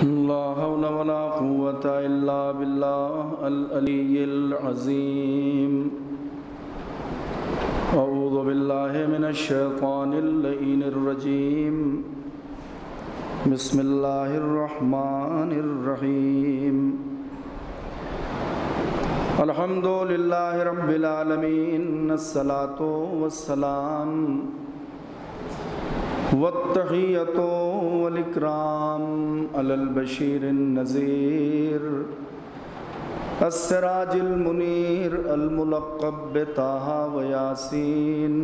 لا حول ولا قوة إلا بالله العلي العظيم. أعوذ بالله من الشيطان اللئين الرجيم. بسم الله الرحمن الرحيم. الحمد لله رب العالمين، الصلاة والسلام والتحية والإكرام على البشير النذير السراج المنير الملقب بطه وياسين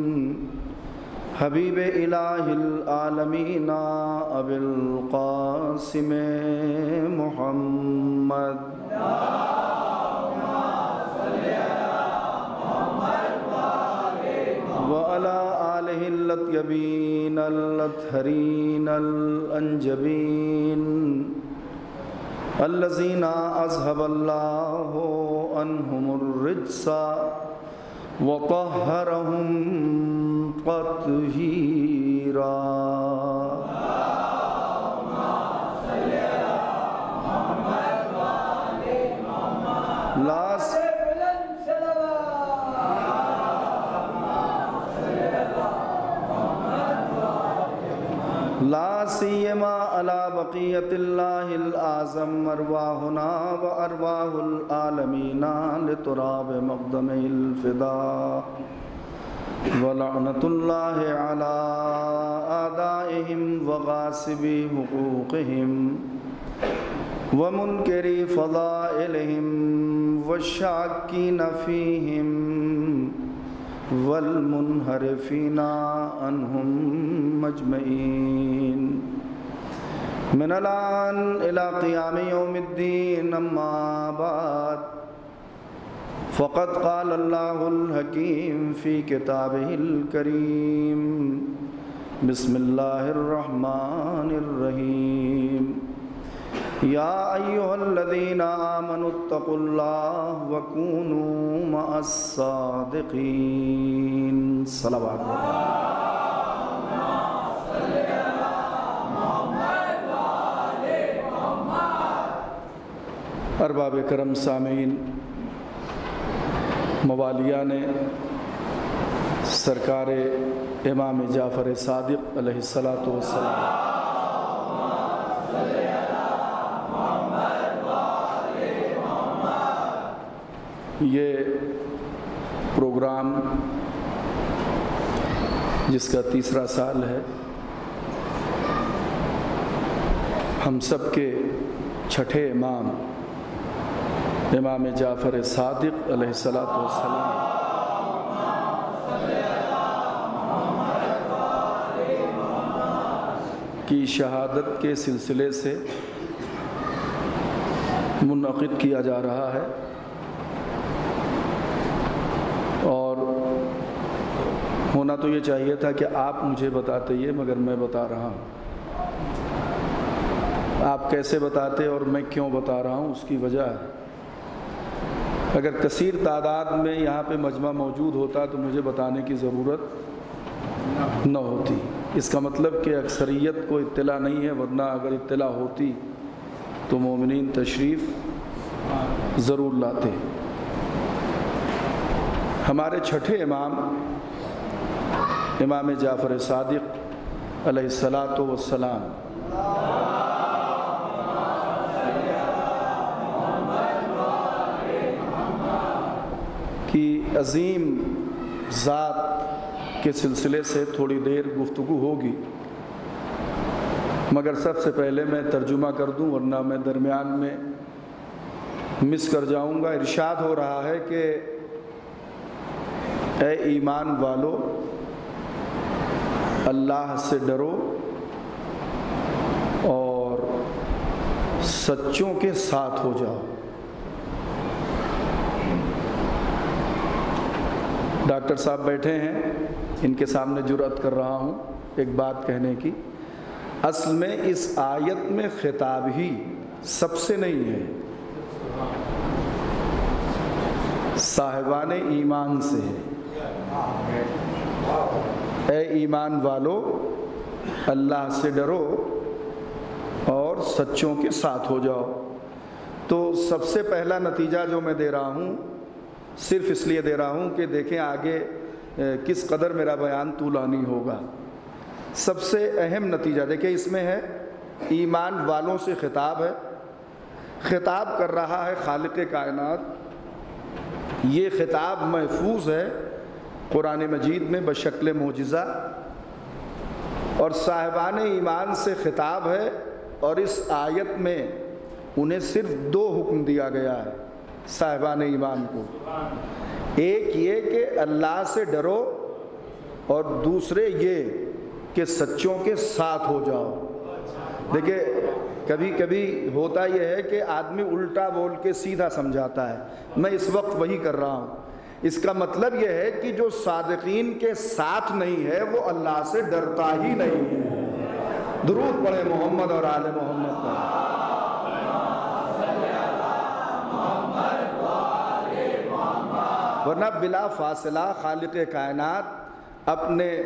حبيب إله العالمين أبي القاسم محمد وعلى آله الأطيبين الانجبین الأنجبين الذين أذهب الله عنهم الرجس وطهرهم تطهيرا لا سيما على بقية الله الأعظم أرواحنا وأرواح العالمين لتراب مقدم الفداء ولعنة الله على آدائهم وغاصب حقوقهم ومنكر فضائلهم والشاكين فيهم والمنحرفين عنهم مجمعين من الآن إلى قيام يوم الدين أما بعد، فقد قال الله الحكيم في كتابه الكريم بسم الله الرحمن الرحيم يا أيها الذين آمنوا اتقوا الله وكونوا مع الصادقين. صلوات ارباب کرم سامعین، موالیہ نے سرکار امام جعفر صادق علیہ الصلاۃ والسلام یہ پروگرام جس کا تیسرا سال ہے، ہم سب کے چھٹے امام امام جعفر صادق علیہ السلاۃ والسلام۔ کی شہادت کے سلسلے سے منعقد کیا جا رہا ہے اور تو یہ چاہیے تھا کہ آپ مجھے بتاتے یہ، مگر میں بتا رہا ہوں۔ آپ کیسے بتاتے اور میں کیوں بتا رہا ہوں، اس کی وجہ ہے۔ اگر کثیر تعداد میں یہاں پہ مجمع موجود ہوتا تو مجھے بتانے کی ضرورت نہ ہوتی۔ اس کا مطلب کہ اکثریت کو اطلاع نہیں ہے، ورنہ اگر اطلاع ہوتی تو مومنین تشریف ضرور لاتے۔ ہمارے چھٹے امام امام جعفر صادق علیہ السلاۃ والسلام۔ کی عظیم ذات کے سلسلے سے تھوڑی دیر گفتگو ہوگی، مگر سب سے پہلے میں ترجمہ کر دوں، ورنہ میں درمیان میں مس کر جاؤں گا۔ ارشاد ہو رہا ہے کہ اے ایمان والو اللہ سے ڈرو اور سچوں کے ساتھ ہو جاؤ۔ ڈاکٹر صاحب بیٹھے ہیں، ان کے سامنے جرأت کر رہا ہوں ایک بات کہنے کی۔ اصل میں اس آیت میں خطاب ہی سب سے نہیں ہے۔ صاحبان ایمان سے ہے۔ اے ایمان والو، اللہ سے ڈرو اور سچوں کے ساتھ ہو جاؤ۔ تو سب سے پہلا نتیجہ جو میں دے رہا ہوں، صرف اس لیے دے رہا ہوں کہ دیکھیں آگے کس قدر میرا بیان طولانی ہوگا۔ سب سے اہم نتیجہ، دیکھیں اس میں ہے، ایمان والوں سے خطاب ہے۔ خطاب کر رہا ہے خالق کائنات۔ یہ خطاب محفوظ ہے۔ قرآن مجید میں بشکل معجزہ اور صاحبان ایمان سے خطاب ہے اور اس آیت میں انہیں صرف دو حکم دیا گیا ہے صاحبان ایمان کو۔ ایک یہ کہ اللہ سے ڈرو اور دوسرے یہ کہ سچوں کے ساتھ ہو جاؤ۔ دیکھیں، کبھی کبھی ہوتا یہ ہے کہ آدمی الٹا بول کے سیدھا سمجھاتا ہے۔ میں اس وقت وہی کر رہا ہوں۔ اس کا مطلب یہ ہے کہ جو صادقین کے ساتھ نہیں ہے، وہ اللہ سے ڈرتا ہی نہیں ہے۔ درود پڑھے محمد اور آل محمد پر۔ ورنہ بلا فاصلہ خالق کائنات اپنے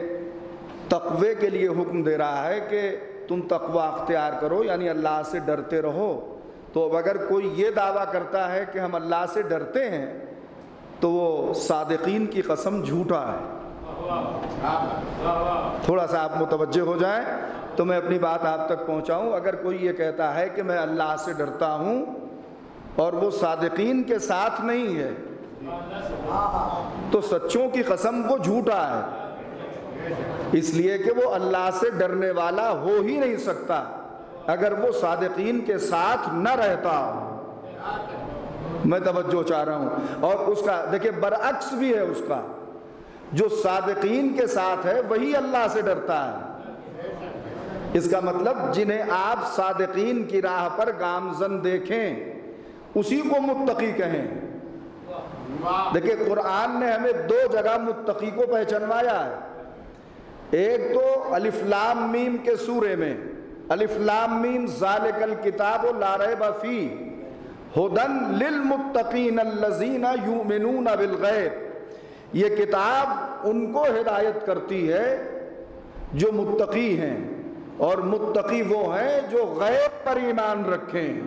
تقوی کے لیے حکم دے رہا ہے کہ تم تقوی اختیار کرو یعنی اللہ سے ڈرتے رہو۔ تو اب اگر کوئی یہ دعویٰ کرتا ہے کہ ہم اللہ سے ڈرتے ہیں تو وہ صادقین کی قسم جھوٹا ہے۔ تھوڑا سا آپ متوجہ ہو جائیں تو میں اپنی بات آپ تک پہنچاؤں۔ اگر کوئی یہ کہتا ہے کہ میں اللہ سے ڈرتا ہوں اور وہ صادقین کے ساتھ نہیں ہے، تو سچوں کی قسم وہ جھوٹا ہے۔ اس لیے کہ وہ اللہ سے ڈرنے والا ہو ہی نہیں سکتا۔ اگر وہ صادقین کے ساتھ نہ رہتا۔ میں توجہ چاہ رہا ہوں۔ اور اس کا دیکھیں برعکس بھی ہے اس کا۔ جو صادقین کے ساتھ ہے، وہی اللہ سے ڈرتا ہے۔ اس کا مطلب جنہیں آپ صادقین کی راہ پر گامزن دیکھیں، اسی کو متقی کہیں۔ دیکھیں قرآن نے ہمیں دو جگہ متقی کو پہچنوایا ہے۔ ایک تو الف لام میم کے سورے میں، الف لام میم ذالک الکتاب لا ریب فی ہدن للمتقین الذین یؤمنون بالغیب۔ یہ کتاب ان کو ہدایت کرتی ہے جو متقی ہیں اور متقی وہ ہیں جو غیب پر ایمان رکھیں۔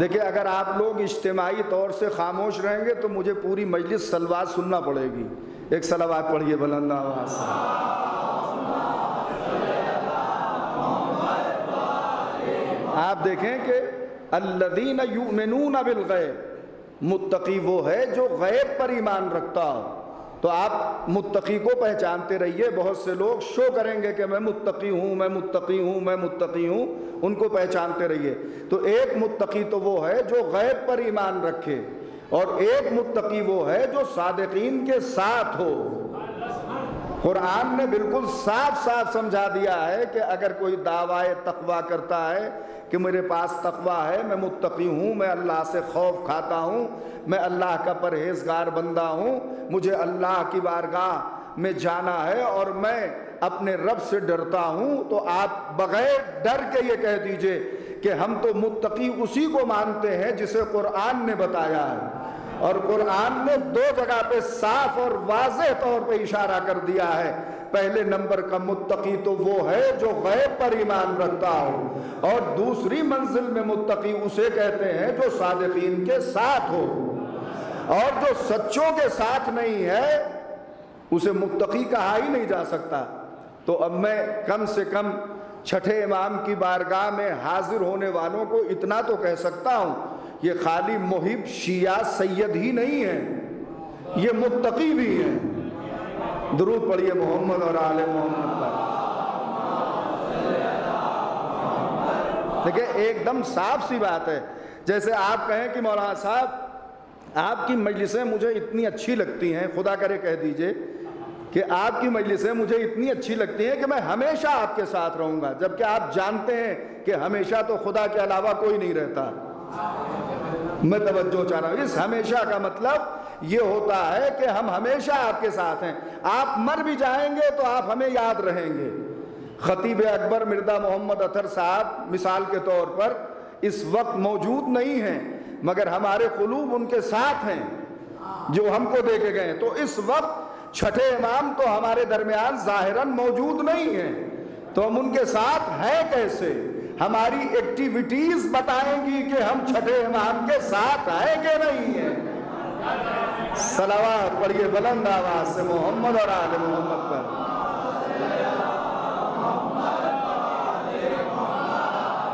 دیکھیں، اگر آپ لوگ اجتماعی طور سے خاموش رہیں گے تو مجھے پوری مجلس سلوات سننا پڑے گی۔ ایک سلوات پڑھیے، بلند آواز۔ آپ دیکھیں کہ الذین یؤمنون بالغیب، متقی وہ ہے جو غیب پر ایمان رکھتا ہو۔ تو آپ متقی کو پہچانتے رہیے، بہت سے لوگ شو کریں گے کہ میں متقی ہوں، میں متقی ہوں، میں متقی ہوں۔ ان کو پہچانتے رہیے۔ تو ایک متقی تو وہ ہے جو غیب پر ایمان رکھے۔ اور ایک متقی وہ ہے جو صادقین کے ساتھ ہو۔ قرآن نے بالکل صاف صاف سمجھا دیا ہے کہ اگر کوئی دعوی تقوی کرتا ہے کہ میرے پاس تقوی ہے، میں متقی ہوں، میں اللہ سے خوف کھاتا ہوں، میں اللہ کا پرہیزگار بندہ ہوں، مجھے اللہ کی بارگاہ میں جانا ہے اور میں اپنے رب سے ڈرتا ہوں، تو آپ بغیر ڈر کے یہ کہہ دیجیے کہ ہم تو متقی اسی کو مانتے ہیں جسے قرآن نے بتایا ہے۔ اور قرآن نے دو جگہ پہ صاف اور واضح طور پہ اشارہ کر دیا ہے۔ پہلے نمبر کا متقی تو وہ ہے جو غیب پر ایمان رکھتا ہو۔ اور دوسری منزل میں متقی اسے کہتے ہیں جو صادقین کے ساتھ ہو۔ اور جو سچوں کے ساتھ نہیں ہے، اسے متقی کہا ہی نہیں جا سکتا۔ تو اب میں کم سے کم چھٹے امام کی بارگاہ میں حاضر ہونے والوں کو اتنا تو کہہ سکتا ہوں یہ خالی محب شیعہ سید ہی نہیں ہے یہ متقی بھی ہیں۔ درود پڑھیے محمد اور آل محمد پر۔ دیکھیں، ایک دم صاف سی بات ہے۔ جیسے آپ کہیں کہ مولانا صاحب، آپ کی مجلسیں مجھے اتنی اچھی لگتی ہیں، خدا کرے کہہ دیجیے۔ کہ آپ کی مجلسیں مجھے اتنی اچھی لگتی ہیں کہ میں ہمیشہ آپ کے ساتھ رہوں گا، جبکہ آپ جانتے ہیں کہ ہمیشہ تو خدا کے علاوہ کوئی نہیں رہتا۔ میں توجہ چاہ رہا ہوں۔ اس ہمیشہ کا مطلب یہ ہوتا ہے کہ ہم ہمیشہ آپ کے ساتھ ہیں۔ آپ مر بھی جائیں گے تو آپ ہمیں یاد رہیں گے۔ خطیب اکبر مردا محمد اطہر صاحب مثال کے طور پر اس وقت موجود نہیں ہیں، مگر ہمارے قلوب ان کے ساتھ ہیں جو ہم کو دے کے گئے۔ تو اس وقت چھٹے امام تو ہمارے درمیان ظاہراً موجود نہیں ہیں۔ تو ہم ان کے ساتھ ہیں کیسے؟ ہماری ایکٹیویٹیز بتائیں گی کہ ہم چھٹے امام کے ساتھ ہیں کہ نہیں ہیں۔ سلوات پڑھیے بلند آواز سے محمد اور آل محمد پر۔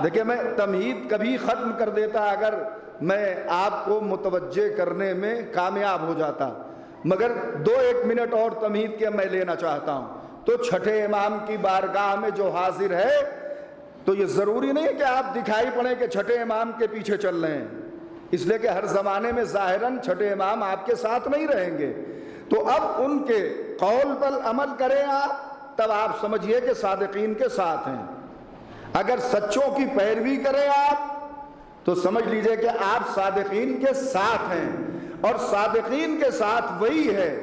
دیکھیں میں تمہید کبھی ختم کر دیتا اگر میں آپ کو متوجہ کرنے میں کامیاب ہو جاتا۔ مگر دو ایک منٹ اور تمہید کے میں لینا چاہتا ہوں۔ تو چھٹے امام کی بارگاہ میں جو حاضر ہے، تو یہ ضروری نہیں کہ آپ دکھائی پڑیں کہ چھٹے امام کے پیچھے چل رہے ہیں۔ اس لیے کہ ہر زمانے میں ظاہراً چھٹے امام آپ کے ساتھ نہیں رہیں گے۔ تو اب ان کے قول پر عمل کریں آپ، تب آپ سمجھیے کہ صادقین کے ساتھ ہیں۔ اگر سچوں کی پیروی کریں آپ، تو سمجھ لیجیے کہ آپ صادقین کے ساتھ ہیں۔ اور صادقین کے ساتھ وہی ہے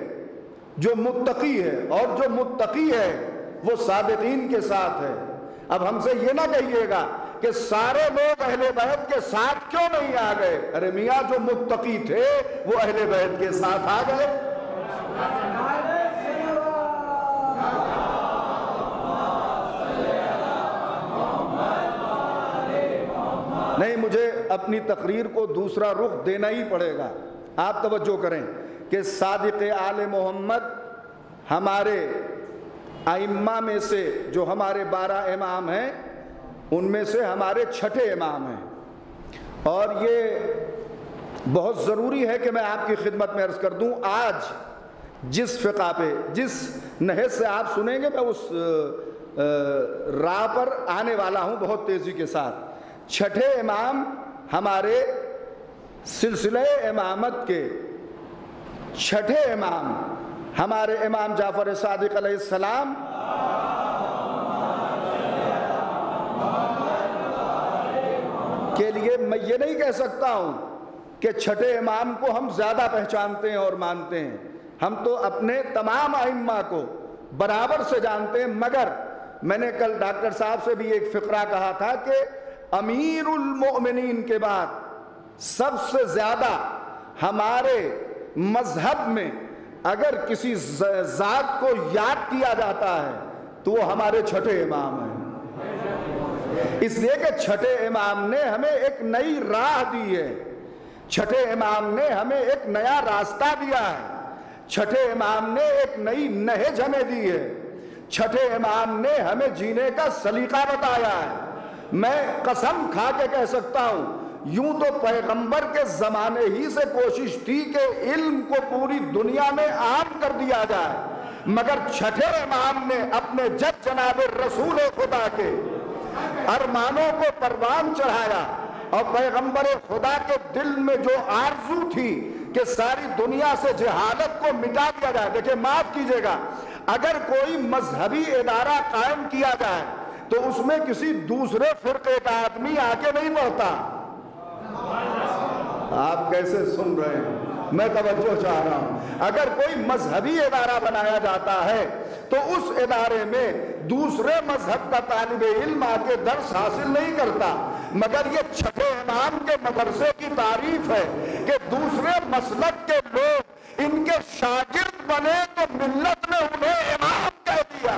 جو متقی ہے اور جو متقی ہے وہ صادقین کے ساتھ ہے۔ اب ہم سے یہ نہ کہیے گا کہ سارے لوگ اہل بیت کے ساتھ کیوں نہیں آ گئے؟ ارے میاں، جو متقی تھے وہ اہل بیت کے ساتھ آ گئے۔ نہیں، مجھے اپنی تقریر کو دوسرا رخ دینا ہی پڑے گا۔ آپ توجہ کریں کہ صادق آل محمد ہمارے ائمہ میں سے جو ہمارے بارہ امام ہیں، ان میں سے ہمارے چھٹے امام ہیں۔ اور یہ بہت ضروری ہے کہ میں آپ کی خدمت میں عرض کر دوں، آج جس فقہ پہ، جس نحس سے آپ سنیں گے، میں اس راہ پر آنے والا ہوں بہت تیزی کے ساتھ۔ چھٹے امام ہمارے سلسلہ امامت کے چھٹے امام، ہمارے امام جعفر صادق علیہ السلام، کے لیے میں یہ نہیں کہہ سکتا ہوں کہ چھٹے امام کو ہم زیادہ پہچانتے ہیں اور مانتے ہیں۔ ہم تو اپنے تمام ائمہ کو برابر سے جانتے ہیں، مگر میں نے کل ڈاکٹر صاحب سے بھی ایک فقرہ کہا تھا کہ امیر المؤمنین کے بعد سب سے زیادہ ہمارے مذہب میں اگر کسی ذات کو یاد کیا جاتا ہے، تو وہ ہمارے چھٹے امام ہیں۔ اس لیے کہ چھٹے امام نے ہمیں ایک نئی راہ دی ہے۔ چھٹے امام نے ہمیں ایک نیا راستہ دیا ہے۔ چھٹے امام نے ایک نئی نہج ہمیں دی ہے۔ چھٹے امام نے ہمیں جینے کا سلیقہ بتایا ہے۔ میں قسم کھا کے کہہ سکتا ہوں یوں تو پیغمبر کے زمانے ہی سے کوشش تھی کہ علم کو پوری دنیا میں عام کر دیا جائے، مگر چھٹے امام نے اپنے جد جناب رسول خدا کے ارمانوں کو پروان چڑھایا اور پیغمبر خدا کے دل میں جو آرزو تھی کہ ساری دنیا سے جہالت کو مٹا دیا جائے دیکھیں معاف کیجیے گا، اگر کوئی مذہبی ادارہ قائم کیا جائے تو اس میں کسی دوسرے فرقے کا آدمی آگے نہیں بڑھتا۔ آپ کیسے سن رہے ہیں؟ میں توجہ چاہ رہا ہوں۔ اگر کوئی مذہبی ادارہ بنایا جاتا ہے، تو اس ادارے میں دوسرے مذہب کا طالب علم آ کے درس حاصل نہیں کرتا۔ مگر یہ چھٹے امام کے مدرسے کی تعریف ہے کہ دوسرے مسلک کے لوگ ان کے شاگرد بنے تو ملت نے انہیں امام کہہ دیا۔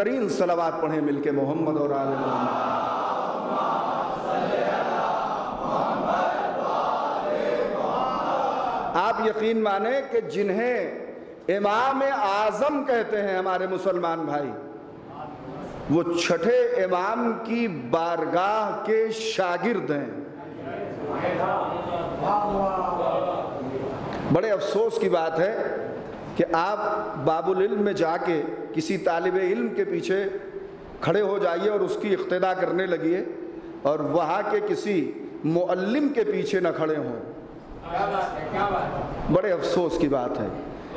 ترین سلوات پڑھیں مل کے محمد اور آل محمد۔ آپ یقین مانیں کہ جنہیں امام اعظم کہتے ہیں ہمارے مسلمان بھائی، وہ چھٹے امام کی بارگاہ کے شاگرد ہیں۔ بڑے افسوس کی بات ہے کہ آپ باب العلم میں جا کے کسی طالب علم کے پیچھے کھڑے ہو جائیے اور اس کی اقتدا کرنے لگیے اور وہاں کے کسی معلم کے پیچھے نہ کھڑے ہوں۔ بڑے افسوس کی بات ہے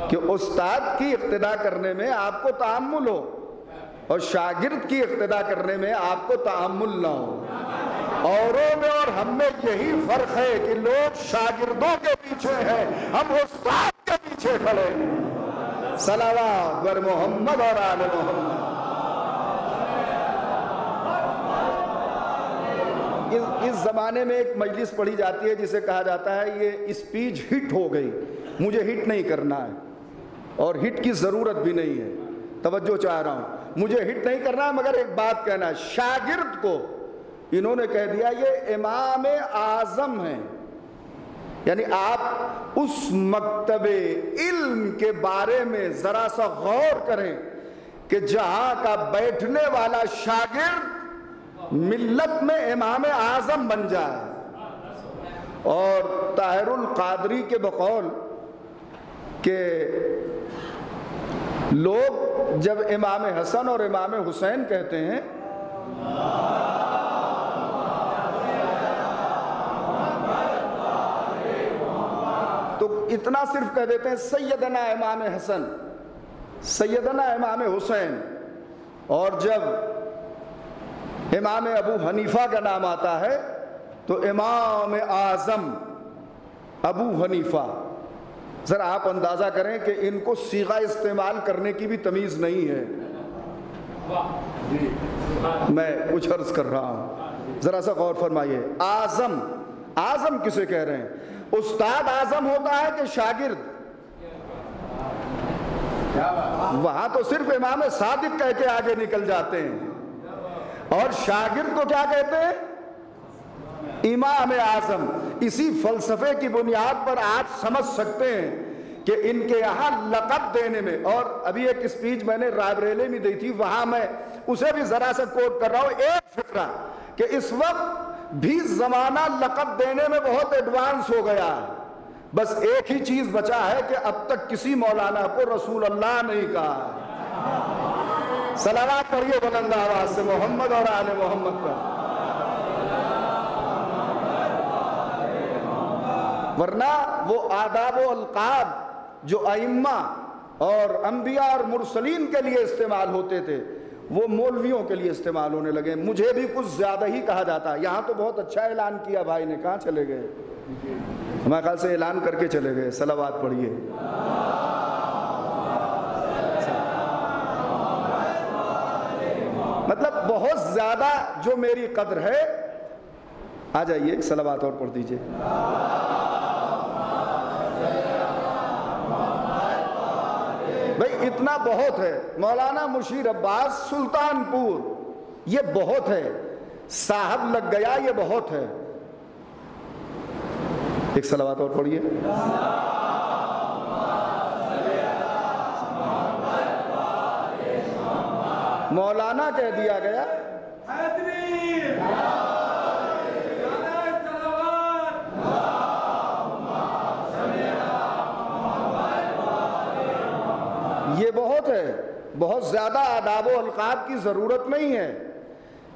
کہ استاد کی اقتدا کرنے میں آپ کو تعمل ہو اور شاگرد کی اقتدا کرنے میں آپ کو تعمل نہ ہو۔ اوروں میں اور ہم میں یہی فرق ہے کہ لوگ شاگردوں کے پیچھے ہیں، ہم استاد کے پیچھے کھڑے ہیں۔ صلوات بر محمد اور آل محمد۔ اس اس زمانے میں ایک مجلس پڑھی جاتی ہے جسے کہا جاتا ہے یہ اسپیچ ہٹ ہو گئی، مجھے ہٹ نہیں کرنا ہے۔ اور ہٹ کی ضرورت بھی نہیں ہے۔ توجہ چاہ رہا ہوں۔ مجھے ہٹ نہیں کرنا ہے مگر ایک بات کہنا ہے، شاگرد کو انہوں نے کہہ دیا یہ امام اعظم ہیں۔ یعنی آپ اس مکتب علم کے بارے میں ذرا سا غور کریں کہ جہاں کا بیٹھنے والا شاگرد ملت میں امام اعظم بن جائے۔ اور طاہر القادری کے بقول کہ لوگ جب امام حسن اور امام حسین کہتے ہیں اتنا صرف کہہ دیتے ہیں، سیدنا امام حسن، سیدنا امام حسین۔ اور جب امام ابو حنیفہ کا نام آتا ہے، تو امام اعظم ابو حنیفہ۔ ذرا آپ اندازہ کریں کہ ان کو سیغہ استعمال کرنے کی بھی تمیز نہیں ہے۔ میں کچھ عرض کر رہا ہوں۔ ذرا سا غور فرمائیے۔ اعظم اعظم کسے کہہ رہے ہیں؟ استاد اعظم ہوتا ہے کہ شاگرد۔ وہاں تو صرف امام صادق کہہ کے آگے نکل جاتے ہیں۔ اور شاگرد کو کیا کہتے ہیں؟ امام اعظم۔ اسی فلسفے کی بنیاد پر آپ سمجھ سکتے ہیں کہ ان کے یہاں لقب دینے میں، اور ابھی ایک اسپیچ میں نے رائے میں دی تھی، وہاں میں اسے بھی ذرا سا کوٹ کر رہا ہوں۔ ایک فکرہ کہ اس وقت بھی زمانہ لقب دینے میں بہت ایڈوانس ہو گیا ہے۔ بس ایک ہی چیز بچا ہے کہ اب تک کسی مولانا کو رسول اللہ نہیں کہا۔ سلامات پڑھیے بلند آواز سے، محمد اور آل محمد پر۔ ورنہ وہ آداب و القاب جو ائمہ اور انبیاء اور مرسلین کے لیے استعمال ہوتے تھے وہ مولویوں کے لیے استعمال ہونے لگے۔ مجھے بھی کچھ زیادہ ہی کہا جاتا۔ یہاں تو بہت اچھا اعلان کیا بھائی نے۔ کہاں چلے گئے؟ ہمارے خیال سے اعلان کر کے چلے گئے۔ سلوات پڑھیے۔ مطلب بہت زیادہ جو میری قدر ہے، آ جائیے سلوات اور پڑھ دیجیے۔ بھائی اتنا بہت ہے۔ مولانا مشیر عباس سلطان پور یہ بہت ہے۔ صاحب لگ گیا، یہ بہت ہے۔ ایک سلوات اور پڑھیے۔ مولانا کہہ دیا گیا یہ بہت ہے بہت زیادہ آداب و القاب کی ضرورت نہیں ہے۔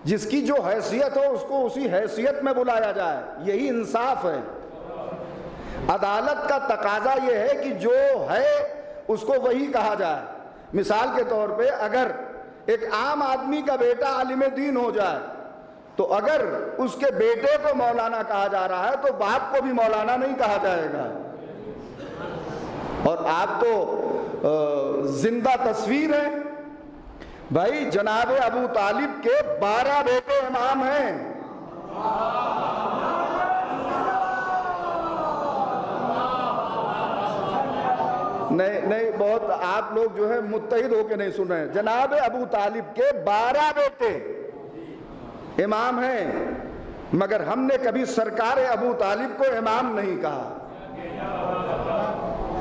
جس کی جو حیثیت ہو، اس کو اسی حیثیت میں بلایا جائے۔ یہی انصاف ہے۔ عدالت کا تقاضا یہ ہے کہ جو ہے، اس کو وہی کہا جائے۔ مثال کے طور پہ، اگر ایک عام آدمی کا بیٹا عالم دین ہو جائے، تو اگر اس کے بیٹے کو مولانا کہا جا رہا ہے، تو باپ کو بھی مولانا نہیں کہا جائے گا۔ اور آپ تو زندہ تصویر ہیں بھائی، جناب ابو طالب کے بارہ بیٹے امام ہیں۔ نہیں نہیں، بہت آپ لوگ جو ہے متحد ہو کے نہیں سن رہے ہیں۔ جناب ابو طالب کے بارہ بیٹے امام ہیں، مگر ہم نے کبھی سرکار ابو طالب کو امام نہیں کہا۔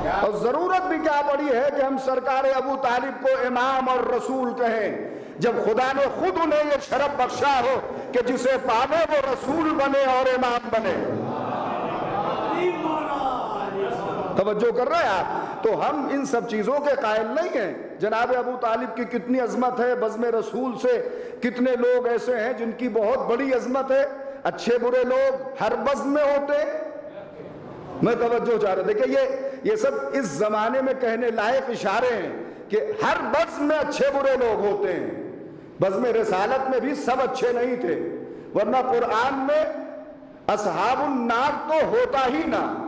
اور ضرورت بھی کیا پڑی ہے کہ ہم سرکار ابو طالب کو امام اور رسول کہیں۔ جب خدا نے خود انہیں یہ شرف بخشا ہو کہ جسے پانے وہ رسول بنے اور امام بنے۔ توجہ کر رہے ہیں آپ؟ تو ہم ان سب چیزوں کے قائل نہیں ہیں۔ جناب ابو طالب کی کتنی عظمت ہے بزم رسول سے۔ کتنے لوگ ایسے ہیں جن کی بہت بڑی عظمت ہے۔ اچھے برے لوگ ہر بزم میں ہوتے ہیں۔ میں توجہ چاہ رہا دیکھیں یہ یہ سب اس زمانے میں کہنے لائق اشارے ہیں کہ ہر بز میں اچھے برے لوگ ہوتے ہیں۔ بزم رسالت میں بھی سب اچھے نہیں تھے۔ ورنہ قرآن میں اصحاب النار تو ہوتا ہی نہ۔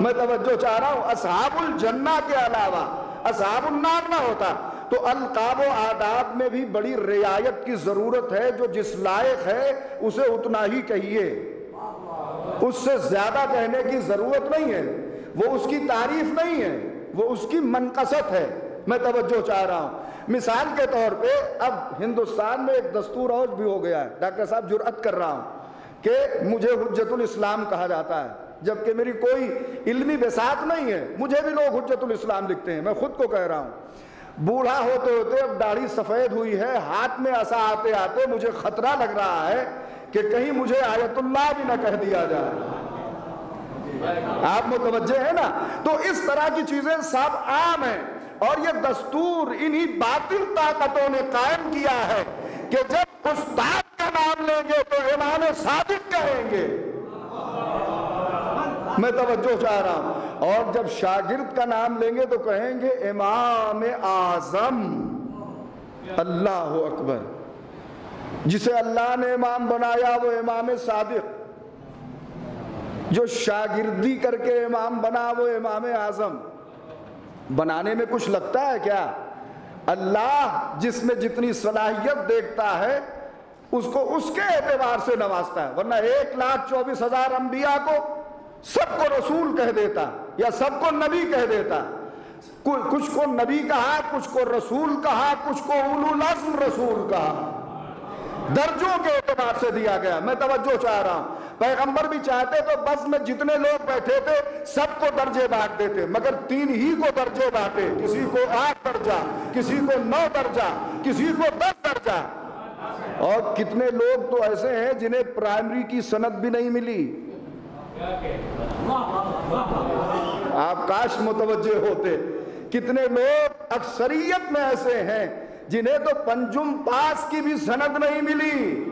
میں توجہ چاہ رہا ہوں، اصحاب الجنہ کے علاوہ اصحاب النار نہ ہوتا۔ تو القاب و آداب میں بھی بڑی رعایت کی ضرورت ہے، جو جس لائق ہے، اسے اتنا ہی کہیے۔ اس سے زیادہ کہنے کی ضرورت نہیں ہے۔ وہ اس کی تعریف نہیں ہے، وہ اس کی منقصت ہے۔ میں توجہ چاہ رہا ہوں۔ مثال کے طور پہ اب ہندوستان میں ایک دستور اوج بھی ہو گیا ہے۔ ڈاکٹر صاحب جرأت کر رہا ہوں کہ مجھے حجت الاسلام کہا جاتا ہے، جبکہ میری کوئی علمی بساط نہیں ہے۔ مجھے بھی لوگ حجت الاسلام لکھتے ہیں، میں خود کو کہہ رہا ہوں۔ بوڑھا ہوتے ہوتے اب داڑھی سفید ہوئی ہے، ہاتھ میں ایسا آتے آتے مجھے خطرہ لگ رہا ہے کہ کہیں مجھے آیت اللہ بھی نہ کہہ دیا جائے۔ آپ متوجہ ہیں نا؟ تو اس طرح کی چیزیں سب عام ہیں۔ اور یہ دستور انہی باطل طاقتوں نے قائم کیا ہے کہ جب استاد کا نام لیں گے تو امام صادق کہیں گے۔ میں توجہ چاہ رہا ہوں۔ اور جب شاگرد کا نام لیں گے تو کہیں گے امام اعظم۔ اللہ اکبر۔ جسے اللہ نے امام بنایا، وہ امام صادق۔ جو شاگردی کر کے امام بنا، وہ امام اعظم۔ بنانے میں کچھ لگتا ہے کیا؟ اللہ جس میں جتنی صلاحیت دیکھتا ہے، اس کو اس کے اعتبار سے نوازتا ہے۔ ورنہ ایک لاکھ چوبیس ہزار انبیاء کو سب کو رسول کہہ دیتا، یا سب کو نبی کہہ دیتا۔ کچھ کو نبی کہا، کچھ کو رسول کہا، کچھ کو اولو لازم رسول کہا۔ درجوں کے اعتبار سے دیا گیا۔ میں توجہ چاہ رہا ہوں۔ پیغمبر بھی چاہتے تو بس میں جتنے لوگ بیٹھے تھے، سب کو درجے بانٹ دیتے، مگر تین ہی کو درجے بانٹے۔ کسی کو آٹھ درجہ، کسی کو نو درجہ، کسی کو دس درجہ۔ اور کتنے لوگ تو ایسے ہیں جنہیں پرائمری کی سند بھی نہیں ملی۔ آپ کاش متوجہ ہوتے۔ کتنے لوگ اکثریت میں ایسے ہیں جنہیں تو پنجم پاس کی بھی سند نہیں ملی،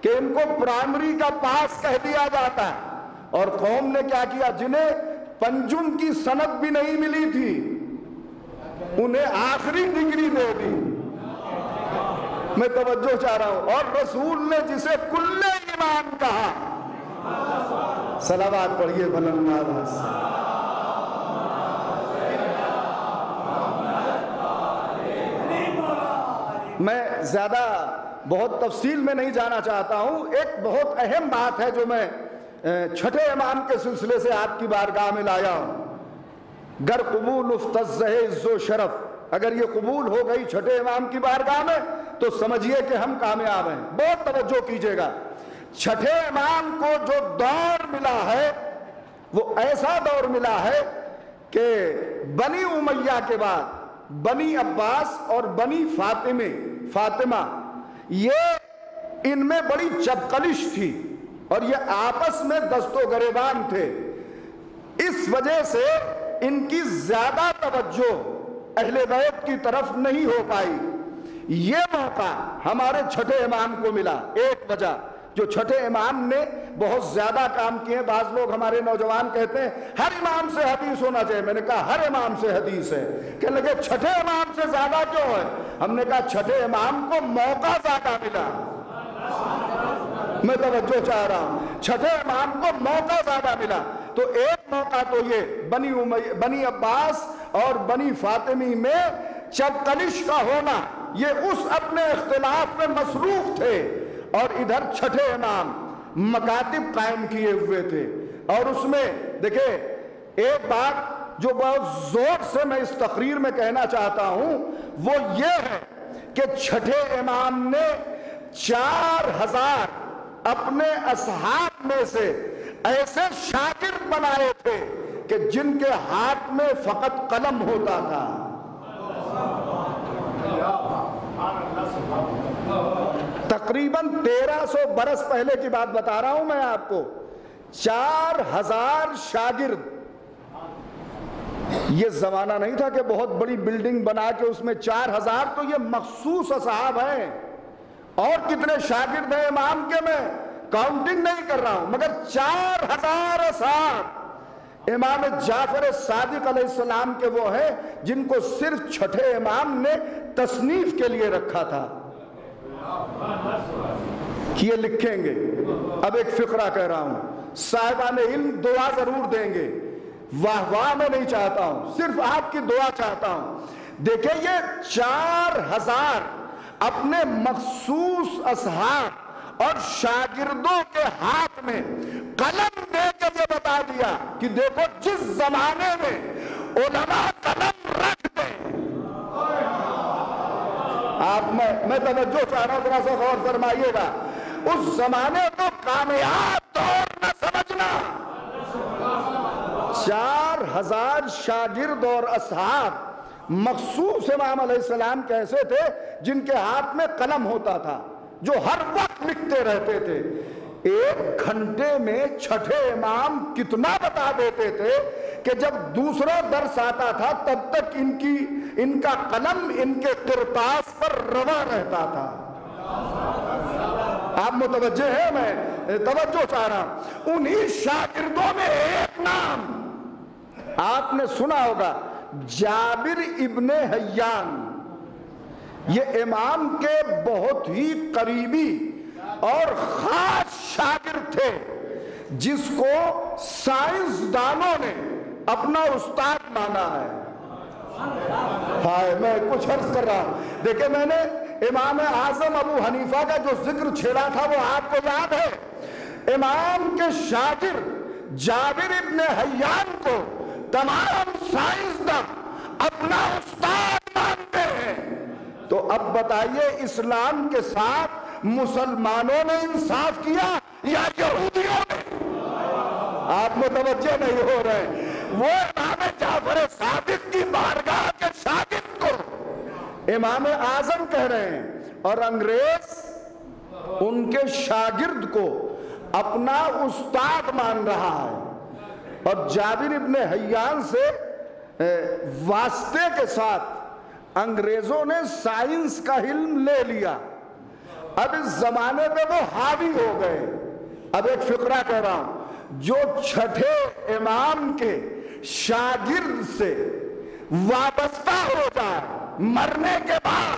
کہ ان کو پرائمری کا پاس کہہ دیا جاتا ہے۔ اور قوم نے کیا کیا؟ جنہیں پنجم کی سند بھی نہیں ملی تھی، انہیں آخری ڈگری دے دی۔ میں توجہ چاہ رہا ہوں۔ اور رسول نے جسے کل ایمان کہا۔ سلامات پڑھیے بلند میں زیادہ بہت تفصیل میں نہیں جانا چاہتا ہوں۔ ایک بہت اہم بات ہے جو میں چھٹے امام کے سلسلے سے آپ کی بارگاہ میں لایا ہوں۔ گر قبول افتز عز و شرف۔ اگر یہ قبول ہو گئی چھٹے امام کی بارگاہ میں، تو سمجھیے کہ ہم کامیاب ہیں۔ بہت توجہ کیجیے گا۔ چھٹے امام کو جو دور ملا ہے، وہ ایسا دور ملا ہے کہ بنی امیہ کے بعد بنی عباس اور بنی فاطمہ فاطمہ، یہ ان میں بڑی چپکلش تھی اور یہ آپس میں دست و گریبان تھے۔ اس وجہ سے ان کی زیادہ توجہ اہل بیت کی طرف نہیں ہو پائی۔ یہ موقع ہمارے چھٹے امام کو ملا۔ ایک وجہ، جو چھٹے امام نے بہت زیادہ کام کیے ہیں۔ بعض لوگ ہمارے نوجوان کہتے ہیں، ہر امام سے حدیث ہونا چاہیے۔ میں نے کہا، ہر امام سے حدیث ہے۔ کہ لگے، چھٹے امام سے زیادہ کیوں ہے؟ ہم نے کہا، چھٹے امام کو موقع زیادہ ملا۔ میں توجہ چاہ رہا ہوں۔ چھٹے امام کو موقع زیادہ ملا۔ تو ایک موقع تو یہ، بنی بنی عباس اور بنی فاطمی میں چپکلش کا ہونا۔ یہ اس اپنے اختلاف میں مصروف تھے۔ اور ادھر چھٹے امام مکاتب قائم کیے ہوئے تھے۔ اور اس میں دیکھیں، ایک بات جو بہت زور سے میں اس تقریر میں کہنا چاہتا ہوں، وہ یہ ہے کہ چھٹے امام نے چار ہزار اپنے اصحاب میں سے ایسے شاگرد بنائے تھے کہ جن کے ہاتھ میں فقط قلم ہوتا تھا۔ تقریباً تیرہ سو برس پہلے کی بات بتا رہا ہوں میں آپ کو۔ چار ہزار شاگرد۔ یہ زمانہ نہیں تھا کہ بہت بڑی بلڈنگ بنا کے اس میں چار ہزار تو یہ مخصوص اصحاب ہیں۔ اور کتنے شاگرد ہیں امام کے میں؟ کاؤنٹنگ نہیں کر رہا ہوں، مگر چار ہزار اصحاب۔ امام جعفر صادق علیہ السلام کے وہ ہیں جن کو صرف چھٹے امام نے تصنیف کے لیے رکھا تھا۔ یہ لکھیں گے۔ اب ایک فقرہ کہہ رہا ہوں۔ صاحبان علم دعا ضرور دیں گے۔ واہ واہ، میں نہیں چاہتا ہوں۔ صرف آپ کی دعا چاہتا ہوں۔ دیکھیں، یہ چار ہزار اپنے مخصوص اصحاب اور شاگردوں کے ہاتھ میں قلم دے کے یہ بتا دیا کہ دیکھو، جس زمانے میں علماء قلم رکھ دیں آپ میں میں توجہ چاہ رہا ہوں ذرا سا غور فرمائیے گا۔ اس زمانے کو کامیاب دور نہ سمجھنا۔ چار ہزار شاگرد اور اصحاب مخصوص امام علیہ السلام کیسے تھے جن کے ہاتھ میں قلم ہوتا تھا، جو ہر وقت لکھتے رہتے تھے۔ ایک گھنٹے میں چھٹے امام کتنا بتا دیتے تھے کہ جب دوسرا درس آتا تھا تب تک ان کی، ان کا قلم ان کے کرتاس پر روا رہتا تھا۔ آپ متوجہ ہیں؟ میں توجہ چاہ رہا ہوں۔ انہی شاگردوں میں ایک نام۔ آپ نے سنا ہوگا، جابر ابن حیان۔ یہ امام کے بہت ہی قریبی اور خاص شاگرد تھے، جس کو سائنس دانوں نے اپنا استاد مانا ہے۔ ہائے، میں کچھ عرض کر رہا ہوں۔ دیکھیں، میں نے امام اعظم ابو حنیفہ کا جو ذکر چھیڑا تھا، وہ آپ کو یاد ہے۔ امام کے شاگرد جابر ابن حیان کو تمام سائنسدان اپنا استاد مانتے ہیں۔ تو اب بتائیے، اسلام کے ساتھ مسلمانوں نے انصاف کیا یا یہودیوں نے؟ آپ متوجہ نہیں ہو رہے وہ امام جعفر صادق کی بارگاہ کے شاگرد کو امام اعظم کہہ رہے ہیں اور انگریز ان کے شاگرد کو اپنا استاد مان رہا ہے۔ اور جابر ابن حیان سے واسطے کے ساتھ انگریزوں نے سائنس کا علم لے لیا۔ اب اس زمانے پہ وہ حاوی ہو گئے۔ اب ایک فقرہ کہہ رہا ہوں۔ جو چھٹے امام کے شاگرد سے وابستہ ہو جائے، مرنے کے بعد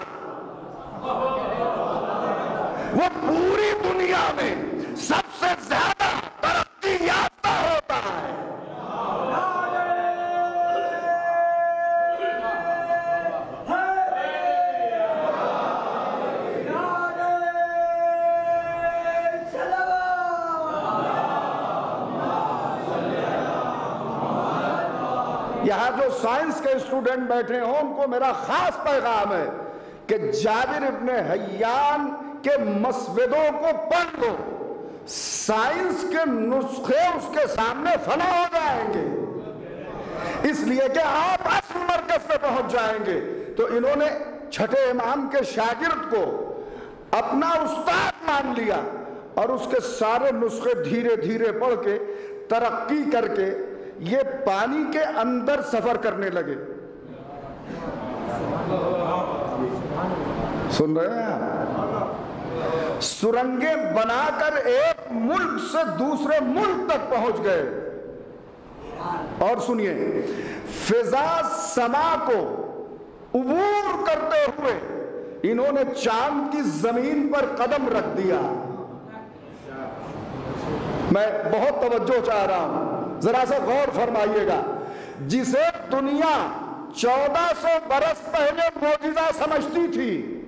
وہ پوری دنیا میں سب سے زیادہ ترقی یافتہ ہوتا ہے۔ یہاں جو سائنس کے اسٹوڈنٹ بیٹھے ہوں، ان کو میرا خاص پیغام ہے کہ جابر ابن حیان کے مسودوں کو پڑھ لو۔ سائنس کے نسخے اس کے سامنے فنا ہو جائیں گے۔ اس لیے کہ آپ اصل مرکز پہ پہنچ جائیں گے۔ تو انہوں نے چھٹے امام کے شاگرد کو اپنا استاد مان لیا اور اس کے سارے نسخے دھیرے دھیرے پڑھ کے ترقی کر کے یہ پانی کے اندر سفر کرنے لگے۔ سن رہے ہیں آپ؟ سرنگیں بنا کر ایک ملک سے دوسرے ملک تک پہنچ گئے۔ اور سنیے، فضا سما کو عبور کرتے ہوئے انہوں نے چاند کی زمین پر قدم رکھ دیا۔ میں بہت توجہ چاہ رہا ہوں۔ ذرا سا غور فرمائیے گا۔ جسے دنیا چودہ سو برس پہلے موجزہ سمجھتی تھی۔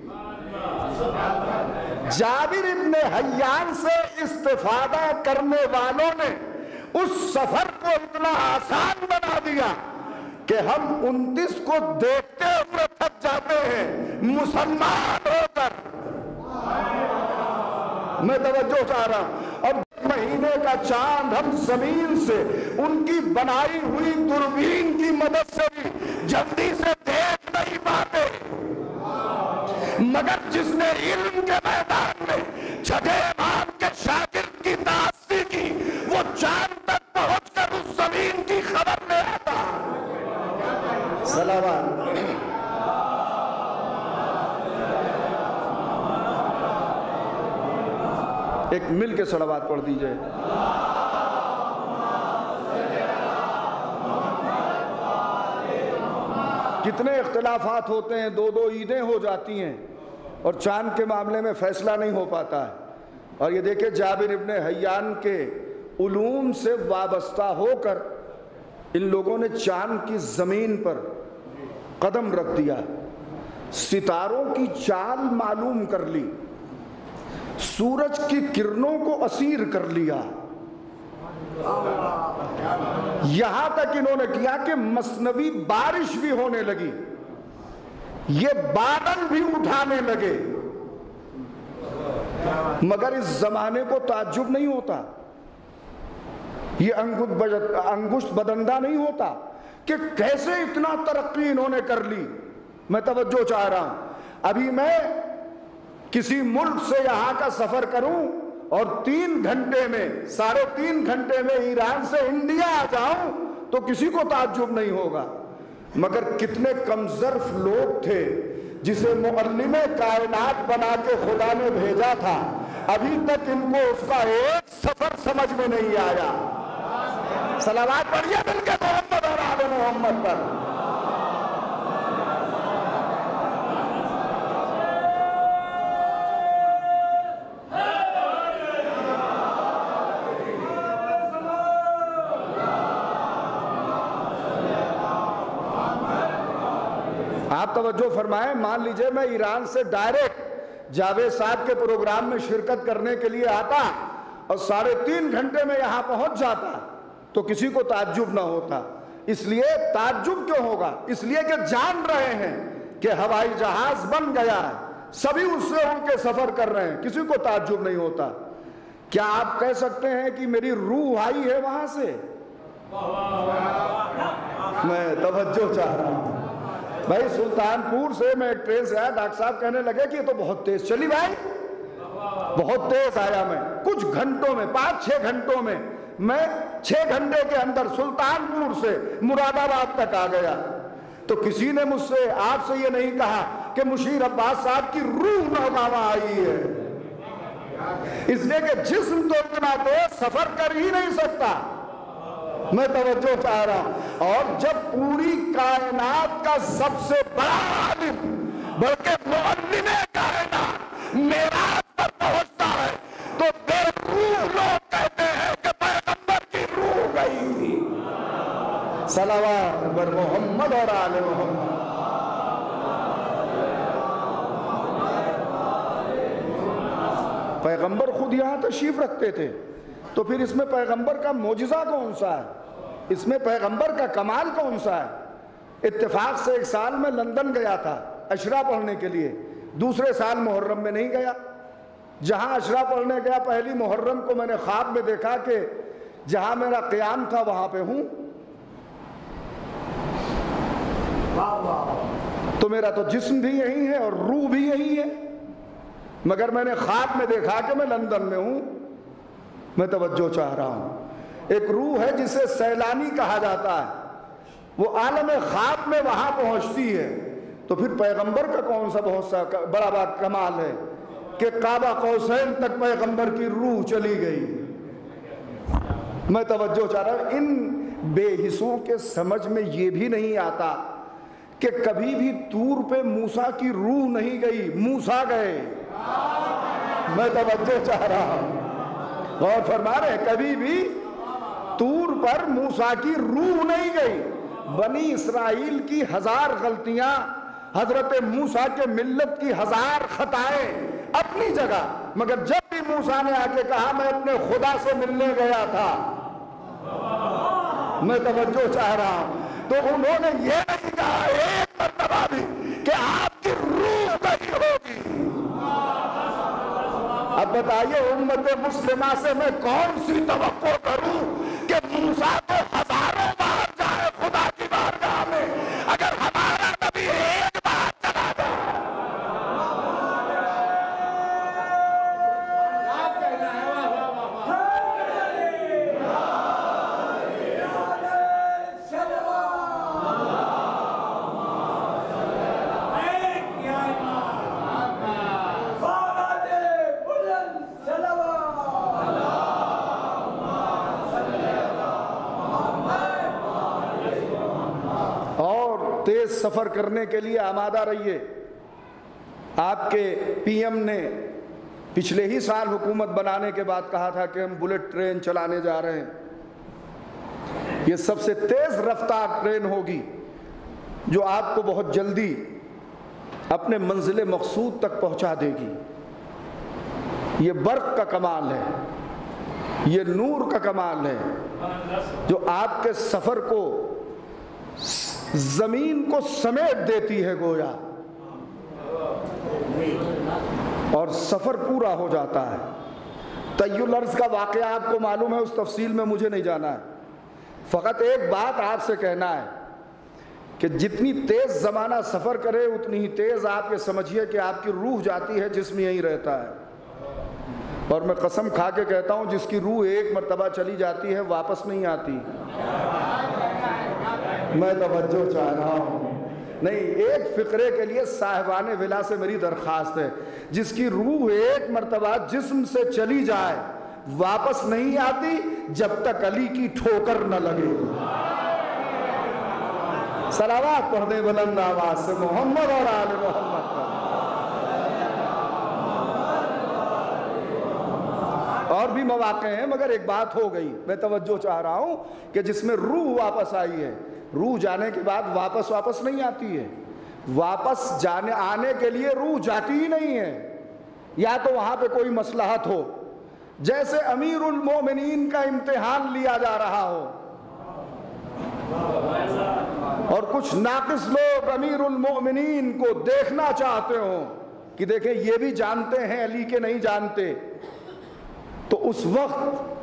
جابر ابن حیان سے استفادہ کرنے والوں نے اس سفر کو اتنا آسان بنا دیا کہ ہم انتیس کو دیکھتے ہوئے تھک جاتے ہیں۔ مسلمان ہو کر۔ میں توجہ چاہ رہا ہوں۔ اور مہینے کا چاند ہم زمین سے، ان کی بنائی ہوئی دوربین کی مدد سے بھی جلدی سے دیکھ نہیں پاتے۔ مگر جس نے علم کے میدان میں چھٹے امام کے شاگرد کی تاثیر کی، وہ چاند تک پہنچ کر اس زمین کی خبر لے آتا۔ سلامات ایک مل کے سڑوات پڑھ دیجیے۔ کتنے اختلافات ہوتے ہیں، دو دو عیدیں ہو جاتی ہیں اور چاند کے معاملے میں فیصلہ نہیں ہو پاتا ہے۔ اور یہ دیکھیں جابر ابن حیان کے علوم سے وابستہ ہو کر ان لوگوں نے چاند کی زمین پر قدم رکھ دیا۔ ستاروں کی چال معلوم کر لی۔ سورج کی کرنوں کو اسیر کر لیا۔ یہاں تک انہوں نے کیا کہ مصنوی بارش بھی ہونے لگی۔ یہ بادل بھی اٹھانے لگے۔ مگر اس زمانے کو تعجب نہیں ہوتا۔ یہ انگشت بدندہ نہیں ہوتا کہ کیسے اتنا ترقی انہوں نے کر لی۔ میں توجہ چاہ رہا ہوں۔ ابھی میں کسی ملک سے یہاں کا سفر کروں اور تین گھنٹے میں، ساڑھے تین گھنٹے میں ایران سے انڈیا آ جاؤں تو کسی کو تعجب نہیں ہوگا۔ مگر کتنے کمزرف لوگ تھے جسے معلم کائنات بنا کے خدا نے بھیجا تھا۔ ابھی تک ان کو اس کا ایک سفر سمجھ میں نہیں آیا۔ سلامات پڑھیے مل کے محمد اور آل محمد پر۔ توجہ فرمائیں مان لیجیے میں ایران سے ڈائریکٹ جاوید صاحب کے پروگرام میں شرکت کرنے کے لیے آتا اور ساڑھے تین گھنٹے میں یہاں پہنچ جاتا تو کسی کو تعجب نہ ہوتا۔ اس لیے تعجب کیوں ہوگا؟ اس لیے کہ جان رہے ہیں کہ ہوائی جہاز بن گیا ہے۔ سبھی اس سے ان کے سفر کر رہے ہیں، کسی کو تعجب نہیں ہوتا۔ کیا آپ کہہ سکتے ہیں کہ میری روح آئی ہے وہاں سے؟ میں توجہ چاہ رہا ہوں۔ بھائی سلطان پور سے میں ایک ٹرین سے آیا، ڈاکٹر صاحب کہنے لگے کہ یہ تو بہت تیز، چلی بھائی۔ بہت تیز آیا میں، کچھ گھنٹوں میں، پانچ چھ گھنٹوں میں میں چھ گھنٹے کے اندر سلطان پور سے مراد آباد تک آ گیا۔ تو کسی نے مجھ سے، آپ سے یہ نہیں کہا کہ مشیر عباس صاحب کی روح نوگاما آئی ہے۔ اس لیے کہ جسم تو اتنا تیز، سفر کر ہی نہیں سکتا۔ میں توجہ چاہ رہا ہوں۔ اور جب پوری کائنات کا سب سے بڑا عالم، بلکہ معلم کائنات میرا پر پہنچتا ہے، تو بے روح لوگ کہتے ہیں کہ پیغمبر کی روح گئی تھی۔ صلوات بر محمد اور آل محمد۔ پیغمبر خود یہاں تشریف رکھتے تھے۔ تو پھر اس میں پیغمبر کا موجزہ کون سا ہے؟ اس میں پیغمبر کا کمال کون سا ہے؟ اتفاق سے ایک سال میں لندن گیا تھا اشرا پڑھنے کے لیے، دوسرے سال محرم میں نہیں گیا۔ جہاں اشرا پڑھنے گیا، پہلی محرم کو میں نے خواب میں دیکھا کہ جہاں میرا قیام تھا، وہاں پہ ہوں۔ تو میرا تو جسم بھی یہی ہے اور روح بھی یہی ہے۔ مگر میں نے خواب میں دیکھا کہ میں لندن میں ہوں۔ میں توجہ چاہ رہا ہوں۔ ایک روح ہے جسے سیلانی کہا جاتا ہے۔ وہ عالم خواب میں وہاں پہنچتی ہے۔ تو پھر پیغمبر کا کون سا بہت سا بڑا بڑا کمال ہے کہ کعبہ قوسین تک پیغمبر کی روح چلی گئی۔ میں توجہ چاہ رہا ہوں۔ ان بے حصوں کے سمجھ میں یہ بھی نہیں آتا کہ کبھی بھی تور پہ موسا کی روح نہیں گئی موسا گئے۔ میں توجہ چاہ رہا ہوں۔ غور فرما رہے کبھی بھی تور پر موسا کی روح نہیں گئی۔ بنی اسرائیل کی ہزار غلطیاں، حضرت موسا کے ملت کی ہزار خطائیں اپنی جگہ۔ مگر جب بھی موسا نے آ کے کہا، میں اپنے خدا سے ملنے گیا تھا۔ میں توجہ چاہ رہا ہوں۔ تو انہوں نے یہ نہیں کہا، ایک مرتبہ بھی، کہ آپ کی روح گئی ہوگی۔ اب بتائیے امت مسلمہ سے میں کون سی توقع کروں کہ موسیٰ کو ہزار کرنے کے لیے آمادہ رہیے۔ آپ کے پی ایم نے پچھلے ہی سال حکومت بنانے کے بعد کہا تھا کہ ہم بلٹ ٹرین چلانے جا رہے ہیں۔ یہ سب سے تیز رفتار ٹرین ہوگی جو آپ کو بہت جلدی اپنے منزل مقصود تک پہنچا دے گی۔ یہ برق کا کمال ہے۔ یہ نور کا کمال ہے۔ جو آپ کے سفر کو زمین کو سمیٹ دیتی ہے گویا۔ اور سفر پورا ہو جاتا ہے۔ طیل عرض کا واقعہ آپ کو معلوم ہے، اس تفصیل میں مجھے نہیں جانا ہے۔ فقط ایک بات آپ سے کہنا ہے کہ جتنی تیز زمانہ سفر کرے، اتنی ہی تیز آپ یہ سمجھیے کہ آپ کی روح جاتی ہے جسم یہیں رہتا ہے۔ اور میں قسم کھا کے کہتا ہوں، جس کی روح ایک مرتبہ چلی جاتی ہے، واپس نہیں آتی۔ میں توجہ چاہ رہا ہوں۔ نہیں، ایک فقرے کے لیے صاحبان ولا سے میری درخواست ہے۔ جس کی روح ایک مرتبہ جسم سے چلی جائے، واپس نہیں آتی جب تک علی کی ٹھوکر نہ لگے۔ سلامات پڑھ دیں بلند آواز سے، محمد اور آل محمد۔ اور بھی مواقع ہیں، مگر ایک بات ہو گئی۔ میں توجہ چاہ رہا ہوں کہ جس میں روح واپس آئی ہے۔ روح جانے کے بعد واپس واپس نہیں آتی ہے۔ واپس جانے آنے کے لیے روح جاتی ہی نہیں ہے۔ یا تو وہاں پہ کوئی مسلحت ہو۔ جیسے امیر المومنین کا امتحان لیا جا رہا ہو۔ اور کچھ ناقص لوگ امیر المومنین کو دیکھنا چاہتے ہوں کہ دیکھیں یہ بھی جانتے ہیں علی کے نہیں جانتے۔ تو اس وقت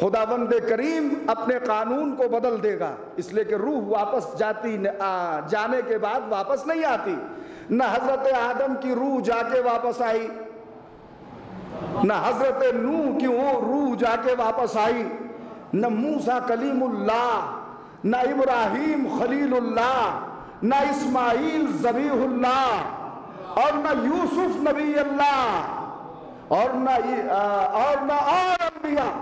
خدا بند کریم اپنے قانون کو بدل دے گا۔ اس لیے کہ روح واپس جاتی جانے کے بعد واپس نہیں آتی۔ نہ حضرت آدم کی روح جا کے واپس آئی، نہ حضرت نو کی وہ روح جا کے واپس آئی۔ نہ موسا کلیم اللہ، نہ ابراہیم خلیل اللہ، نہ اسماعیل زبیح اللہ، اور نہ یوسف نبی اللہ، اور نہ اور نہ اور انبیاء۔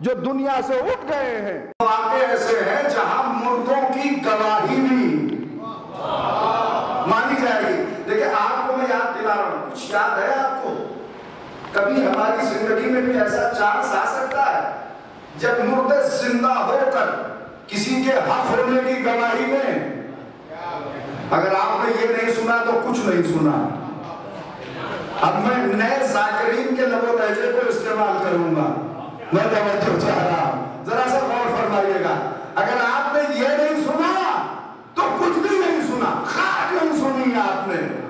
جو دنیا سے اٹھ گئے ہیں۔ واقع ایسے ہیں جہاں مردوں کی گواہی بھی مانی جائے گی۔ دیکھیں آپ کو میں یاد دلا رہا ہوں، کچھ یاد ہے آپ کو؟ کبھی ہماری زندگی میں بھی ایسا چانس آ سکتا ہے، جب مردے زندہ ہو کر کسی کے حق ہونے کی گواہی میں۔ اگر آپ نے یہ نہیں سنا تو کچھ نہیں سنا۔ اب میں نئے ذاکرین کے لب و لہجے کو استعمال کروں گا۔ میں توجہ چاہ رہا ہوں۔ ذرا سا غور فرمائیے گا۔ اگر آپ نے یہ نہیں سنا، تو کچھ بھی نہیں سنا۔ خاک نہیں سنی آپ نے۔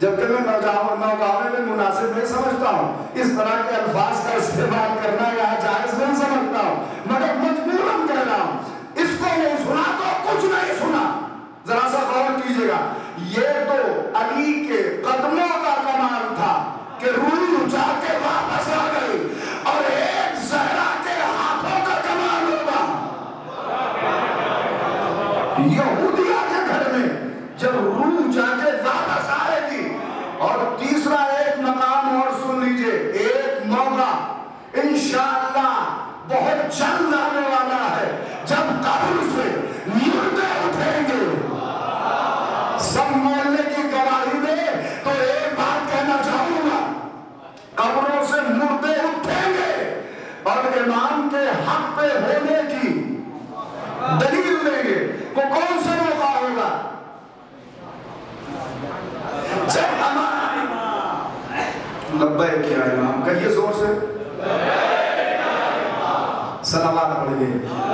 جبکہ میں نوگاہے میں مناسب نہیں سمجھتا ہوں۔ اس طرح کے الفاظ کا استعمال کرنا یہاں جائز نہیں سمجھتا ہوں۔ مگر مجبوراً کہہ رہا ہوں، اس کو نہیں سنا تو کچھ نہیں سنا۔ ذرا سا غور کیجیے گا۔ یہ تو علی کے قدموں کا کمال تھا۔ کہ روح جا کے واپس آ گئی اور ایک زہرا کے ہاتھوں کا کمال ہوگا۔ یہودیہ کے گھر میں جب روح جا کے واپس آئے گی اور تیسرا ایک مقام اور سن لیجیے، ایک موقع انشاءاللہ بہت جلد آنے والا ہے۔ جب قبر سے حق پہ ہونے کی دلیل دیں گے وہ کون سے موقع ہوگا؟ جب ہمارا لبیک یا امام، کہیے زور سے۔ سلامات پڑھ گئے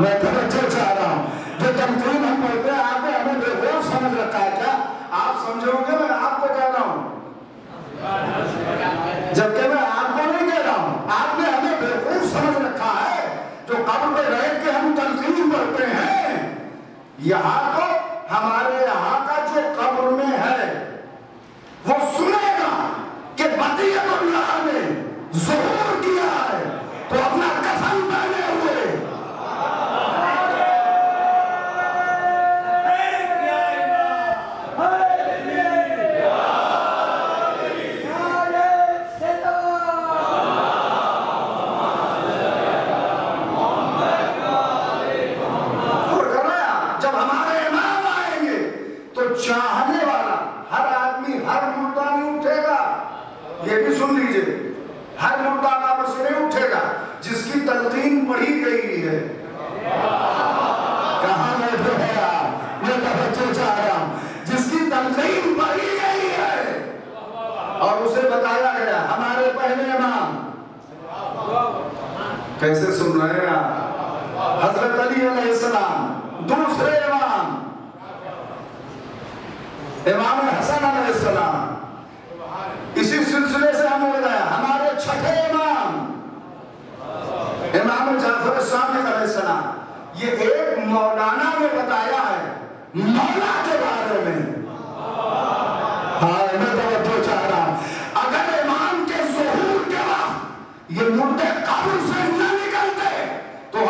میں توجہ چاہ رہا ہوں؟ جو تنقید ہم پڑھتے ہیں، آپ نے ہمیں بے خوف سمجھ رکھا ہے، کیا؟ آپ سمجھو گے؟ میں آپ کو کہہ رہا ہوں۔ جبکہ میں آپ کو نہیں کہہ رہا ہوں، آپ نے ہمیں بے خوف سمجھ رکھا ہے، جو قبر پہ رہ کے ہم تنقید پڑھتے ہیں، یہاں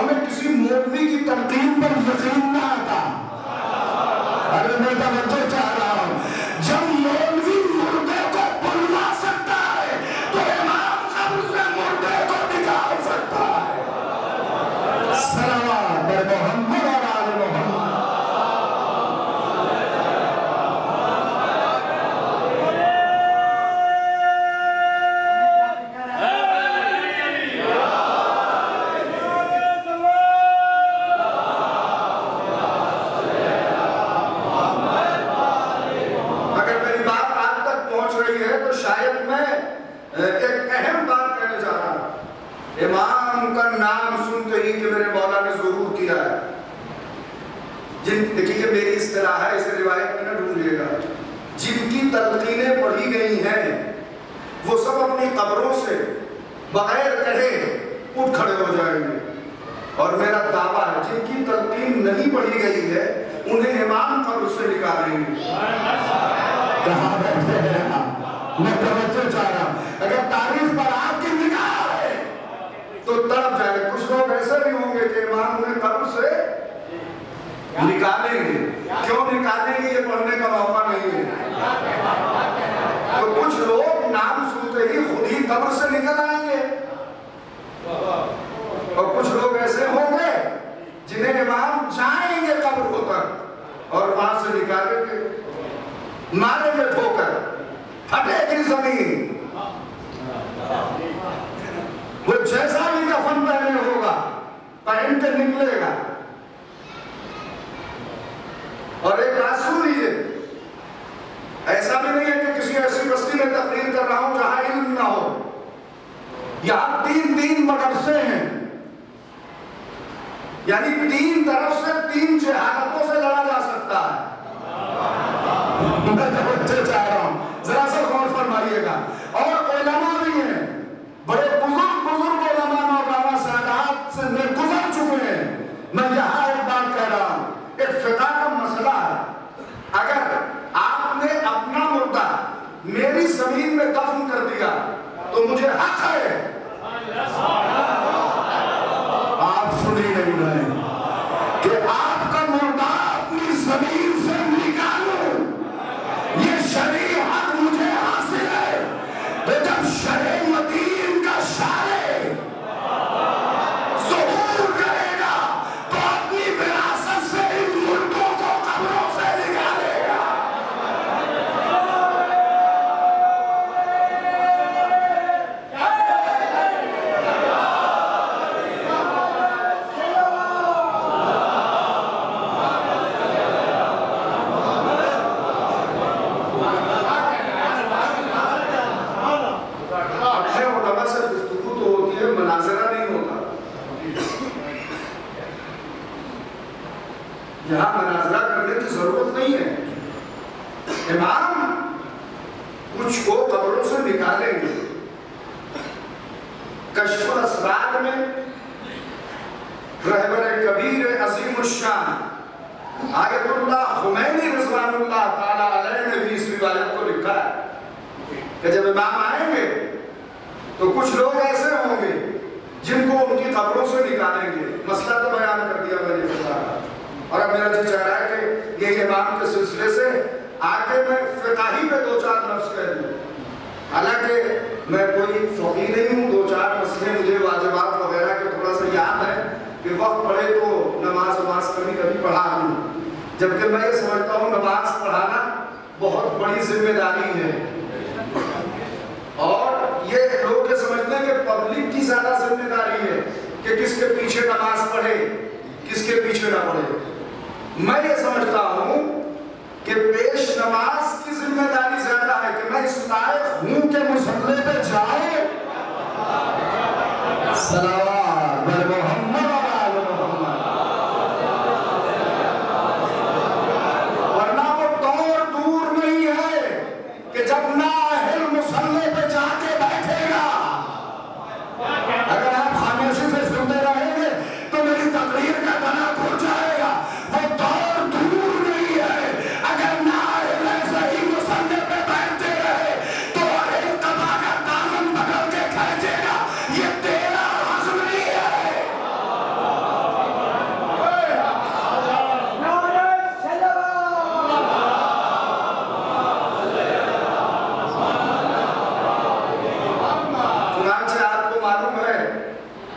ہمیں کسی مولوی کی ترتیب پر یقین نہ آتا۔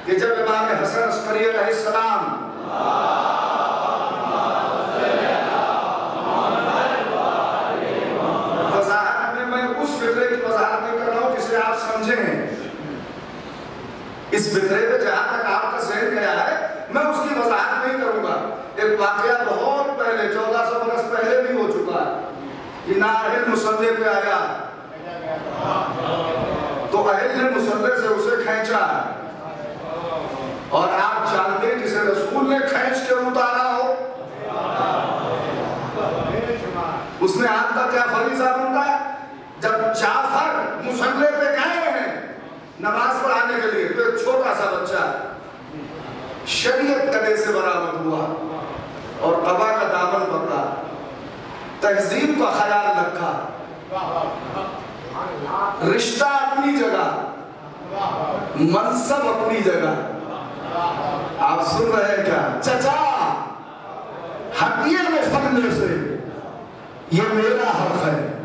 کہ جب امام حسن عسکری علیہ السلام وضاحت میں میں اس فطرے کی وضاحت نہیں کر رہا ہوں جسے آپ سمجھیں اس فطرے پہ جہاں تک آپ کا ذہن گیا ہے، میں اس کی وضاحت نہیں کروں گا۔ ایک واقعہ بہت پہلے، چودہ سو برس پہلے بھی ہو چکا ہے۔ کہ نااہل مسلح پہ آیا۔ تو اہل نے مسلح سے اسے کھینچا۔ ہے اور آپ جانتے ہیں جسے رسول نے کھینچ کے اتارا ہو؟ اس نے آپ کا کیا فریضہ بنتا ہے؟ جب جعفر مسلح پہ گئے ہیں نماز پڑھانے کے لیے، تو ایک چھوٹا سا بچہ شریعت کدے سے برآمد ہوا اور قبا کا دامن پکڑا، تہذیب کا خیال رکھا۔ رشتہ اپنی جگہ، منصب اپنی جگہ۔ آپ سن رہے ہیں کیا؟ چچا! ہٹیے میں پڑھنے سے یہ میرا حق ہے۔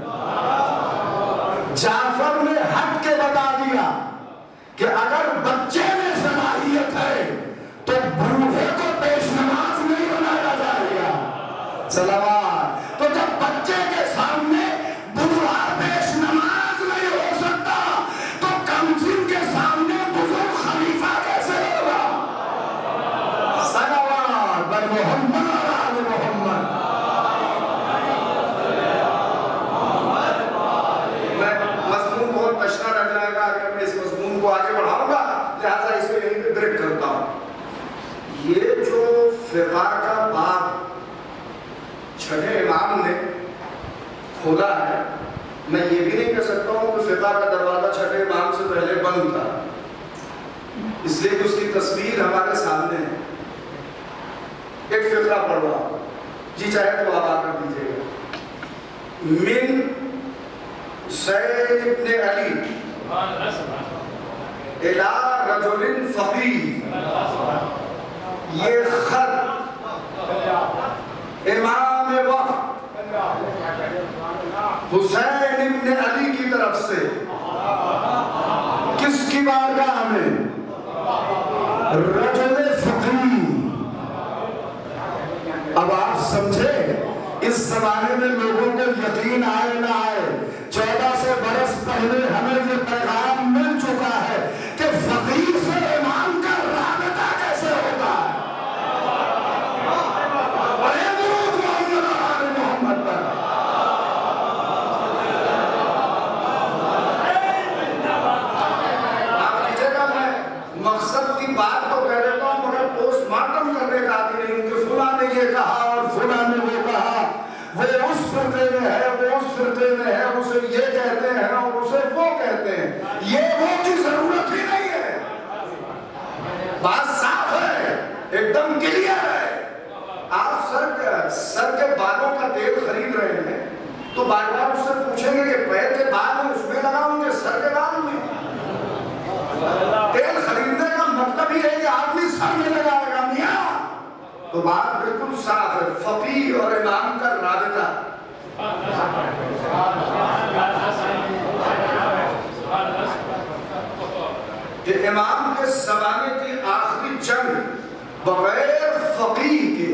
جعفر نے ہٹ کے بتا دیا کہ اگر بچے میں صلاحیت ہے تو بوڑھے کو پیش نماز نہیں بنایا جائے گا۔ صلوات کھولا ہے۔ میں یہ بھی نہیں کہہ سکتا ہوں کہ فقہ کا دروازہ چھٹے امام سے پہلے بند تھا۔ اس لیے کہ اس کی تصویر ہمارے سامنے ہے۔ ایک فقہ پڑھوا جی چاہے تو آپ آ کر دیجیے گا۔ من سید ابن علی۔ الى رجل فقیر یہ خط امام وقت۔ حسین ابن علی کی طرف سے۔ کس کی بارگاہ میں؟ رجل فقیر اب آپ سمجھے، اس زمانے میں لوگوں کو یقین آئے نہ آئے، چودہ سو برس پہلے ہمیں یہ پیغام مل چکا ہے کہ فقیر سے کے لیے ہے۔ آپ سر سر کے بالوں کا تیل خرید رہے ہیں، تو بار بار اس سے پوچھیں گے کہ پیر کے بال اس میں لگاؤں گے، سر کے بال میں۔ تیل خریدنے کا مطلب ہی ہے کہ آدمی سر میں لگا رہا میاں۔ تو بات بالکل صاف ہے، فقی اور امام کا رابطہ۔ کہ امام کے سوانے کی آخری جنگ بغیر فقیر کے۔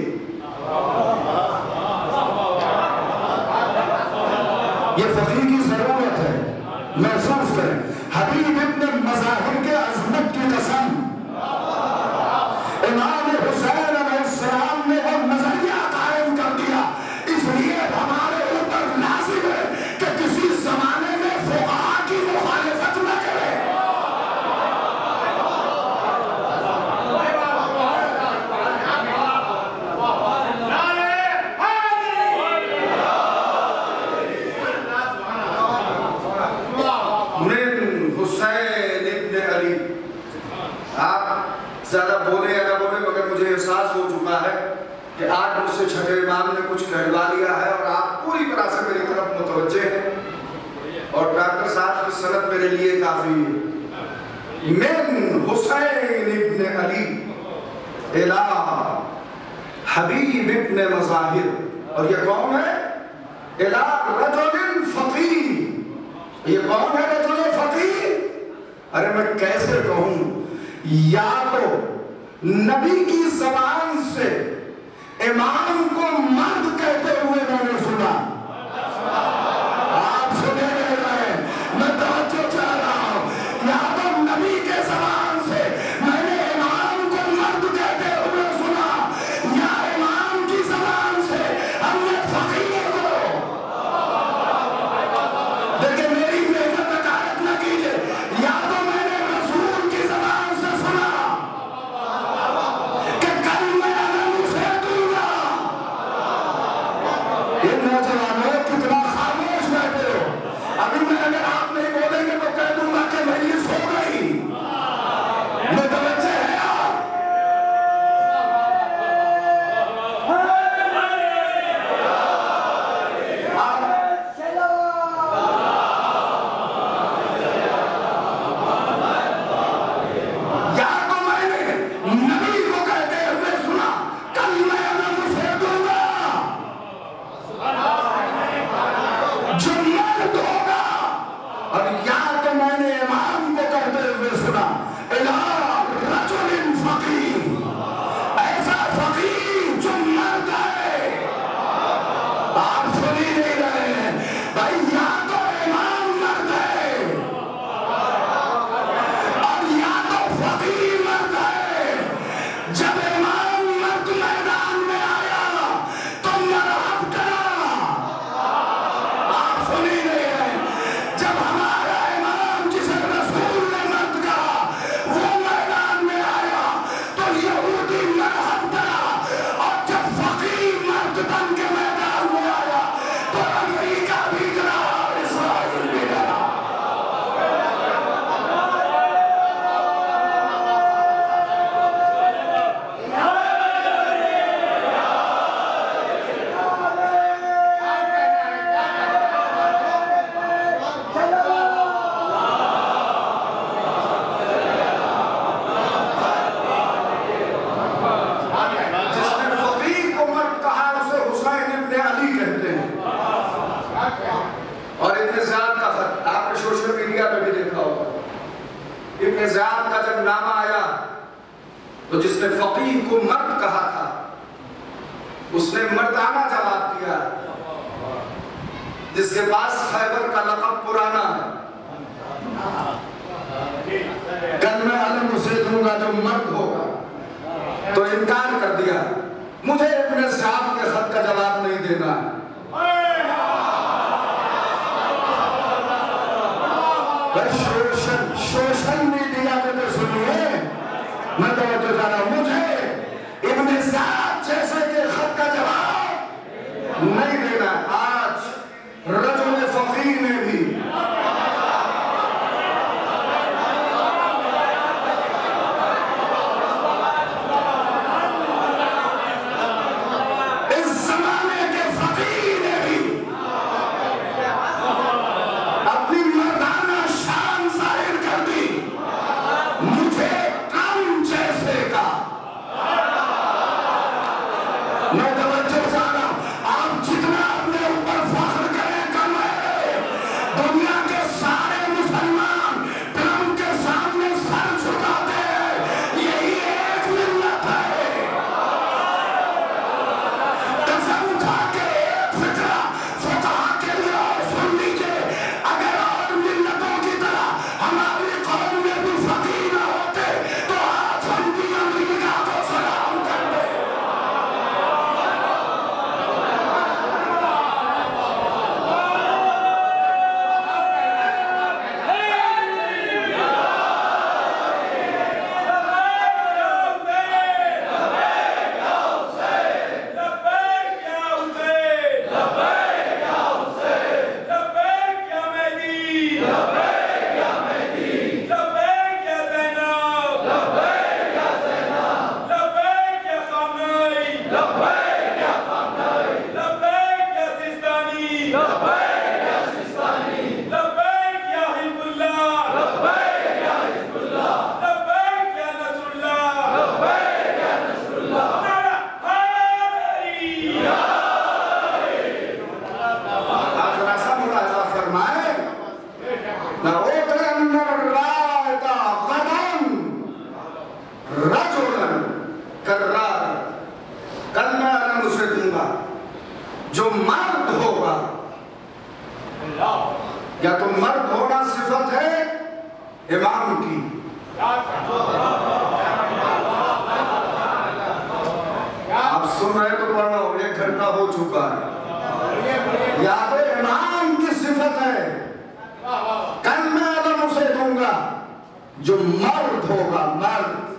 العظيم من حسین ابن علی الہ حبیب ابن مظاہر اور یہ کون ہے؟ الہ رجل فقی یہ کون ہے رجل فقی ارے میں کیسے کہوں؟ یا تو نبی کی زبان سے امام کو مرد کہتے ہوئے میں نے سنا۔ Now جواب نہیں دینا۔ جو مرد ہوگا، مرد۔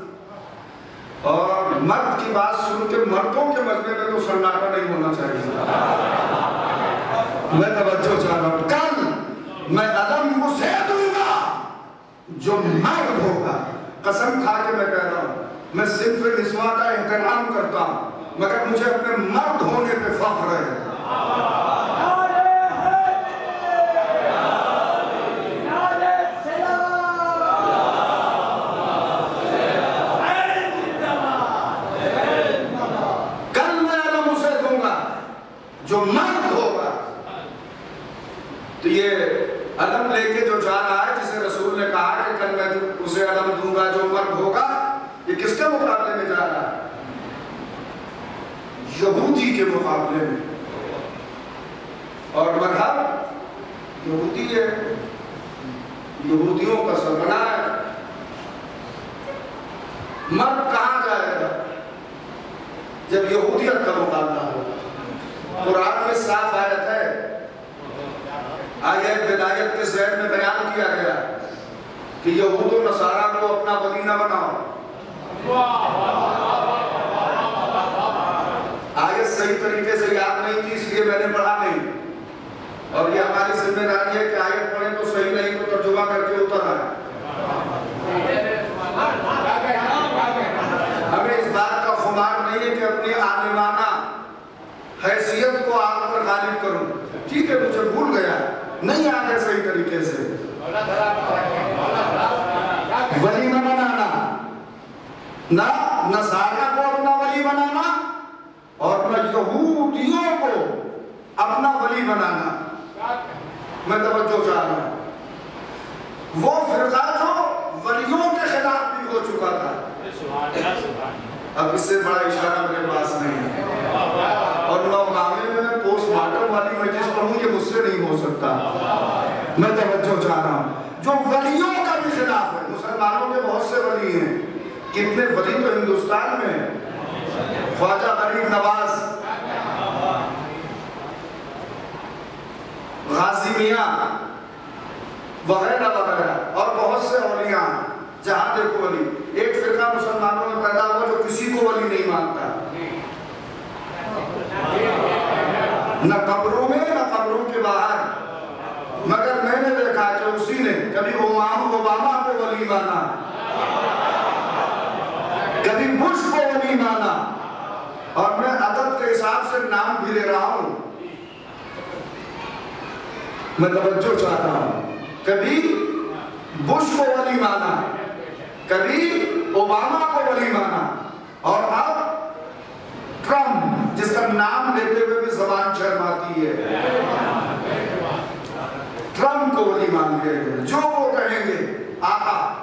اور مرد کی بات سن کے مردوں کے مجمع میں تو سناٹا نہیں ہونا چاہیے۔ میں توجہ چاہ رہا ہوں۔ کل میں علم اسے دوں گا جو مرد ہوگا۔ قسم کھا کے میں کہہ رہا ہوں، میں صرف نسواں کا احترام کرتا ہوں، مگر مجھے اپنے مرد ہونے پہ فخر ہے کل میں علم اسے دوں گا جو مرد ہوگا تو یہ علم لے کے جو جا رہا ہے جسے رسول نے کہا کہ کل میں اسے علم دوں گا جو مرد ہوگا یہ کس کے مقابلے میں جا رہا ہے یہودی کے مقابلے میں اور مذہب یہودی ہے یہودیوں کا سربراہ ہے۔ مرد کہاں جائے گا جب یہودیت کا مقابلہ ہو قرآن میں صاف آیت ہے۔ آیت بدایت کے ذہن میں بیان کیا گیا کہ یہود و نصارہ کو اپنا ولی بناؤ۔ آیت صحیح طریقے سے یاد نہیں تھی، اس لیے میں نے پڑھا نہیں۔ اور یہ ہماری ذمہ داری ہے کہ آیت پڑھیں تو صحیح نہیں تو ترجمہ کر کے اتر آئے ہمیں اس بات کا خمار نہیں ہے کہ اپنی عالمانہ حیثیت کو آپ پر غالب کروں۔ ٹھیک ہے، مجھے بھول گیا۔ نہیں آگے صحیح طریقے سے۔ ولی نہ بنانا نہ نصارہ کو اپنا ولی بنانا اور نہ یہودیوں کو اپنا ولی بنانا۔ میں توجہ چاہ رہا ہوں۔ وہ فرقہ جو ولیوں کے خلاف بھی ہو چکا تھا۔ اب اس سے بڑا اشارہ میرے پاس نہیں ہے۔ اور نو معاملے میں میں پوسٹ مارٹم والی مجلس پڑھوں یہ مجھ سے نہیں ہو سکتا۔ میں توجہ چاہ رہا ہوں۔ جو ولیوں کا بھی خلاف ہے، مسلمانوں کے بہت سے ولی ہیں۔ کتنے ولی تو ہندوستان میں ہیں۔ خواجہ غریب نواز غازی میاں وغیرہ وغیرہ اور بہت سے اولیاء جہاں دیکھو ولی، ایک فرقہ مسلمانوں میں پیدا ہوا جو کسی کو ولی نہیں مانتا۔ نہ قبروں میں، نہ قبروں کے باہر۔ مگر میں نے دیکھا کہ اسی نے کبھی اوباما اوباما کو ولی مانا، کبھی بش کو ولی مانا۔ اور میں عدد کے حساب سے نام بھی لے رہا ہوں۔ میں توجہ چاہتا ہوں۔ کبھی بش کو ولی مانا، کبھی اوباما کو ولی مانا۔ اور اب ٹرمپ، جس کا نام لیتے ہوئے بھی زبان شرماتی ہے۔ ٹرمپ کو ولی مان گئے جو وہ کہیں گے، آقا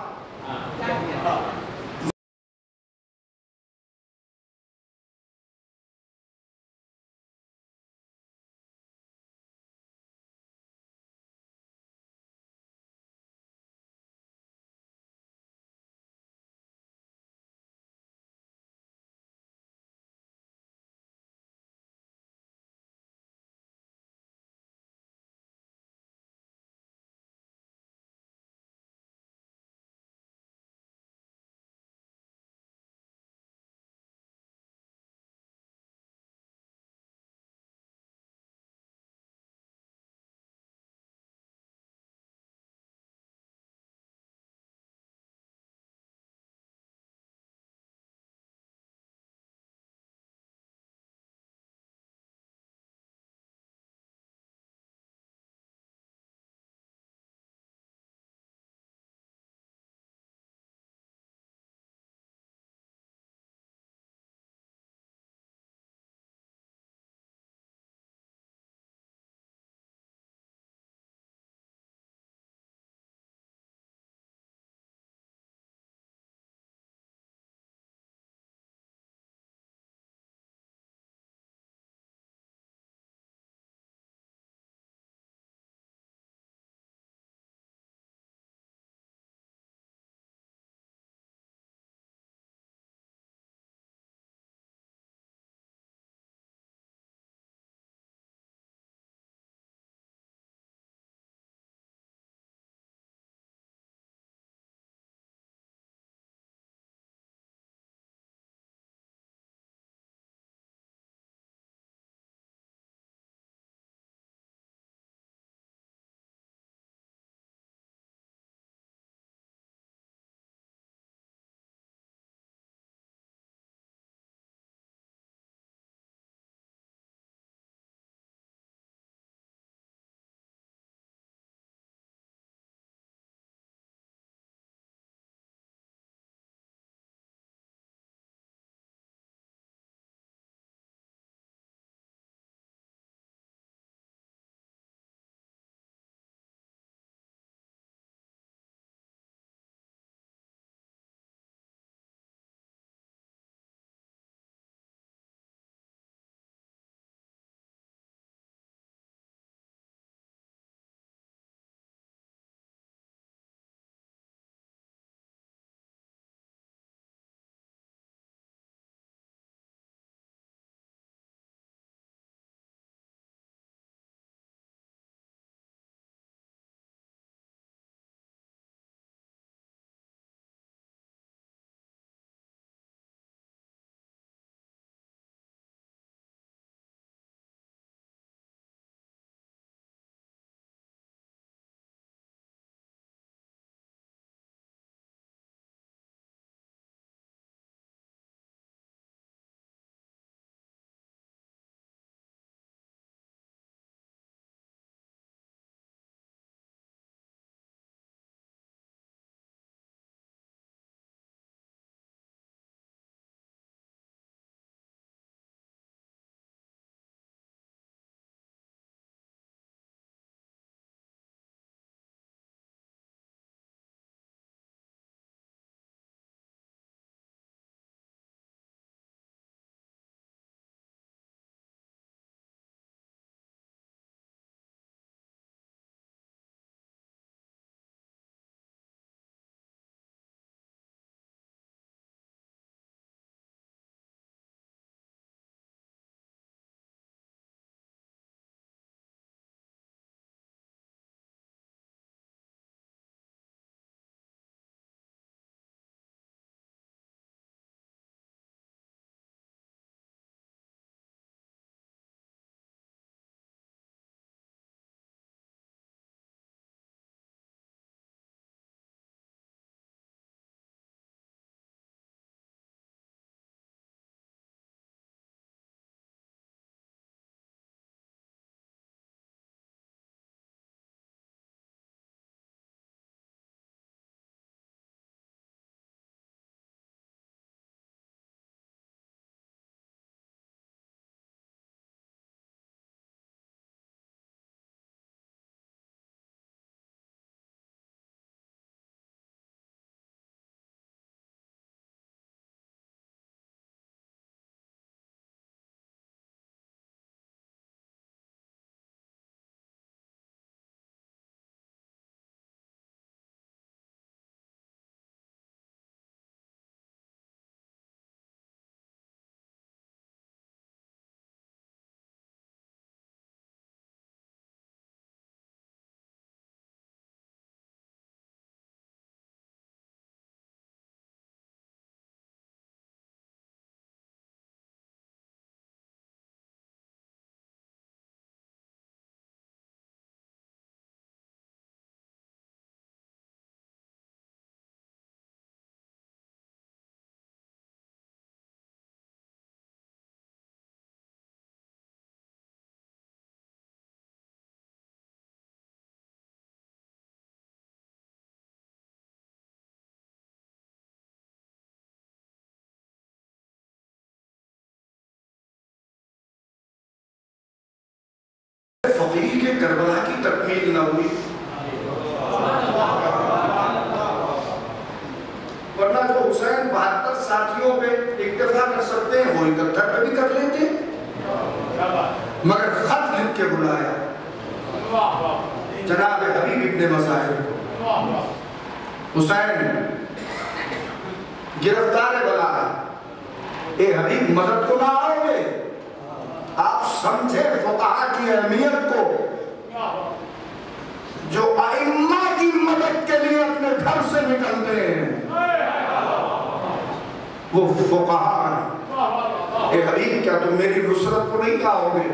حبیب میری نصرت کو نہیں آؤ گے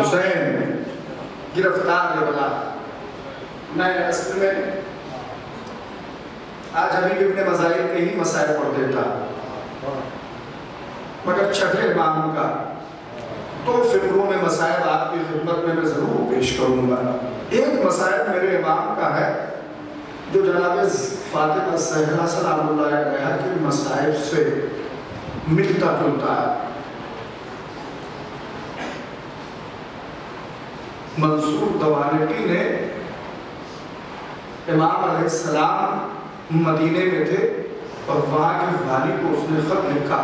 حسین، گرفتار بلا۔ میں اصل میں آج حبیب ابن مظاہر کے ہی مسائل پڑھ دیتا۔ مگر چھٹے امام کا تو فکروں میں مسائل آپ کی خدمت میں میں ضرور پیش کروں گا۔ ایک مسائل میرے امام کا ہے، جو جناب فاطمہ زہرا سلام اللہ علیہ کے مسائل سے ملتا جلتا ہے۔ منصور دوانٹی نے امام علیہ السلام مدینے میں تھے اور وہاں کے والی کو اس نے خط لکھا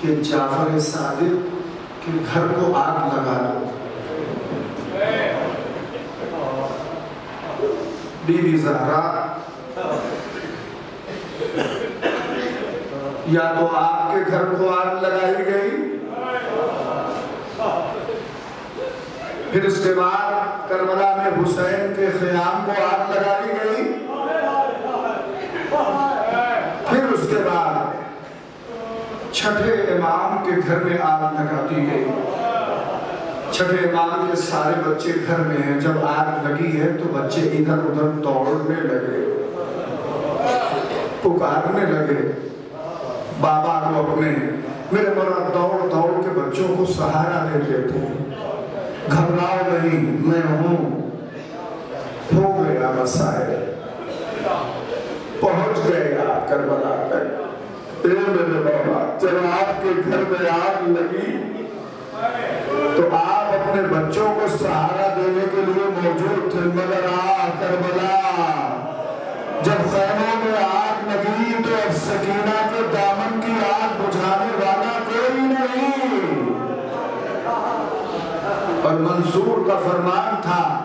کہ جعفر صادق کے گھر کو آگ لگا دو۔ بی بی زہرا، یا تو آپ کے گھر کو آگ لگائی گئی؟ پھر اس کے بعد کربلا میں حسین کے خیام کو آگ لگائی گئی۔ پھر اس کے بعد چھٹے امام کے گھر میں آگ لگا دی گئی۔ چھٹے امام کے سارے بچے گھر میں ہیں۔ جب آگ لگی ہے تو بچے ادھر ادھر دوڑنے لگے۔ پکارنے لگے۔ بابا کو اپنے میرے مرا دوڑ دوڑ کے بچوں کو سہارا دیتے تھے گھبراؤ نہیں میں ہوں ہو گیا مسائل پہنچ گئے آپ کربلا تک۔ اے میرے بابا جب آپ کے گھر میں آگ لگی تو آپ اپنے بچوں کو سہارا دینے کے لیے موجود تھے، مگر آ کربلا جب خیموں میں آگ لگی تو اب سکینہ کے دامن کی آگ اور منصور کا فرمان تھا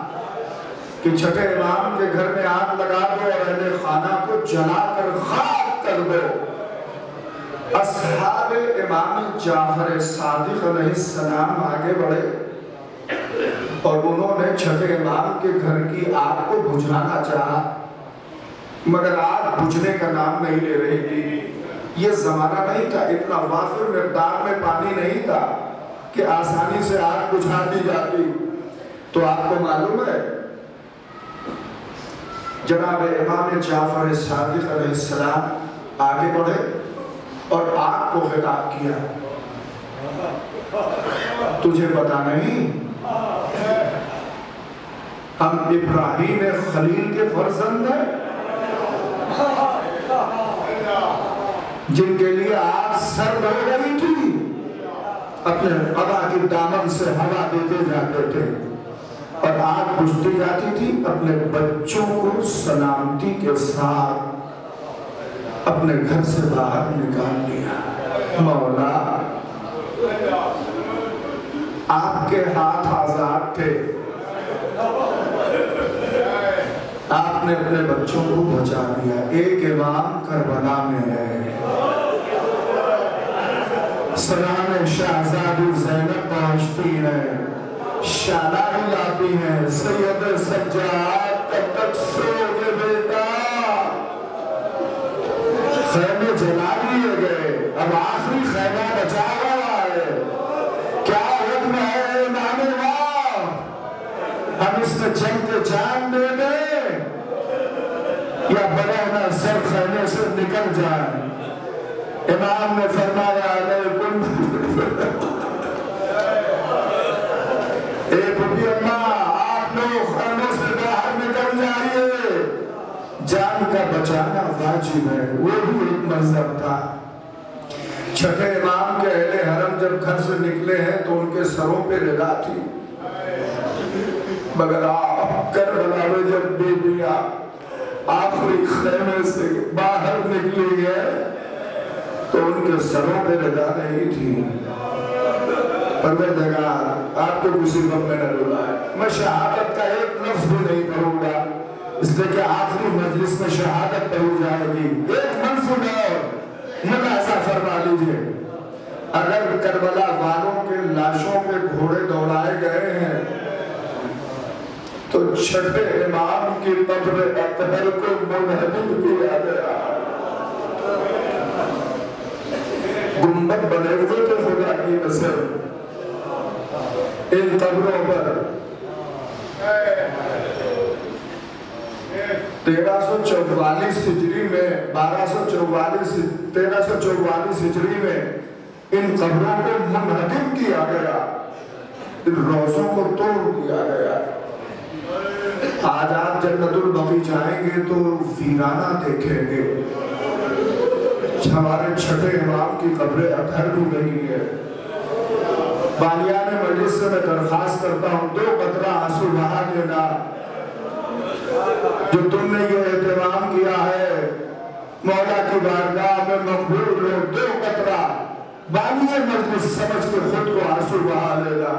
کہ چھٹے امام کے گھر میں آگ لگا دو اور اہل خانہ کو جلا کر خاک کر دو۔ اصحاب امام جعفر صادق علیہ السلام آگے بڑھے اور انہوں نے چھٹے امام کے گھر کی آگ کو بجھانا چاہا، مگر آگ بجھنے کا نام نہیں لے رہی۔ تھی یہ زمانہ نہیں تھا، اتنا وافر مقدار میں پانی نہیں تھا۔ کہ آسانی سے آگ بجھا دی جاتی، تو آپ کو معلوم ہے؟ جناب امام جعفر صادق علیہ السلام آگے بڑھے اور آگ کو خطاب کیا۔ تجھے پتا نہیں؟ ہم ابراہیم خلیل کے فرزند ہیں۔ جن کے لیے آگ سر ہو رہی تھی۔ اپنے ابا کی دامن سے ہوا دیتے جاتے تھے۔ اور آگ بجھتی جاتی تھی اپنے بچوں کو سلامتی کے ساتھ۔ اپنے گھر سے باہر نکال لیا۔ مولا، آپ کے ہاتھ آزاد تھے۔ آپ نے اپنے بچوں کو بچا دیا ایک امام کربلا میں ہے۔ سلام شہزادی زینب پہنچتی ہے۔ شالہ لاتی ہے۔ سید سجاد کب تک سو گے بیٹا؟ خیمے جلا لیے گئے۔ اب آخری خیمہ بچا رہا ہے۔ کیا حکم ہے امام اللہ ہم اس میں جنگ کے جان دے دیں یا بڑا سر خیمے سے نکل جائیں۔ امام نے فرمایا علیکم اے بڑی اماں آپ لوگ خیموں سے باہر نکل جائیے۔ جان کا بچانا واجب ہے۔ وہ بھی ایک منظر تھا۔ چھٹے امام کے اہل حرم جب گھر سے نکلے ہیں تو ان کے سروں پہ ردا تھی۔ مگر آپ کربلا میں جب بی بیا آخری خیمے سے باہر نکلی ہے تو ان کے سروں پہ ردا نہیں تھی۔ پروردگار آپ کو کسی غم میں نہ رلائے میں شہادت کا ایک لفظ بھی نہیں کروں گا۔ اس لیے کہ آخری مجلس میں شہادت پہ ہو جائے گی۔ ایک منصوب اور ملازہ فرما لیجیے۔ اگر کربلا والوں کے لاشوں پہ گھوڑے دوڑائے گئے ہیں، تو چھٹے امام کی قبر اطہر کو منہدم کیا گیا۔ گنبد بنے ہوئے خدا کی نصر ان قبروں پر۔ تیرہ سو چوالیس ہجری میں، بارہ سو چوالیس، تیرہ سو چوالیس ہجری میں ان قبروں کو منہدم کیا گیا۔ ان روزوں کو توڑ دیا گیا۔ آج آپ جنت البقی جائیں گے تو ویرانہ دیکھیں گے۔ ہمارے چھٹے امام کی قبر اطہر بھی نہیں ہے بالیان مجلس سے میں درخواست کرتا ہوں، دو قطرہ آنسو بہا لینا جو تم نے یہ اہتمام کیا ہے، مولا کی بارگاہ میں مقبول ہو، دو قطرہ بانی مجلس سمجھ کے خود کو آنسو بہا لینا۔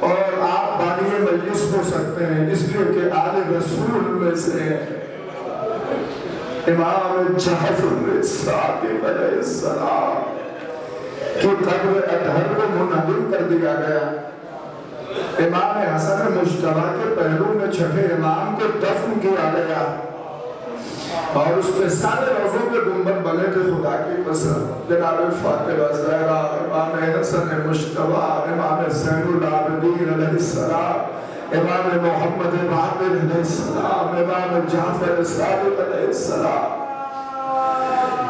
اور آپ بانی مجلس ہو سکتے ہیں، اس لیے کہ آل رسول میں سے امام جعفر صادق علیہ السلام کی قبر اطہر کو منہدم کر دیا گیا۔ امام حسن مشتبہ کے پہلو میں چھٹے امام کو دفن کیا گیا۔ اور اس میں سارے روزوں کے گنبد بنے تھے خدا کی پسند۔ جناب فاطمہ زہرا، امام حسن مشتبہ، امام زین العابدین علیہ السلام۔ امام محمد باقر علیہ السلام امام جعفر صادق علیہ السلام.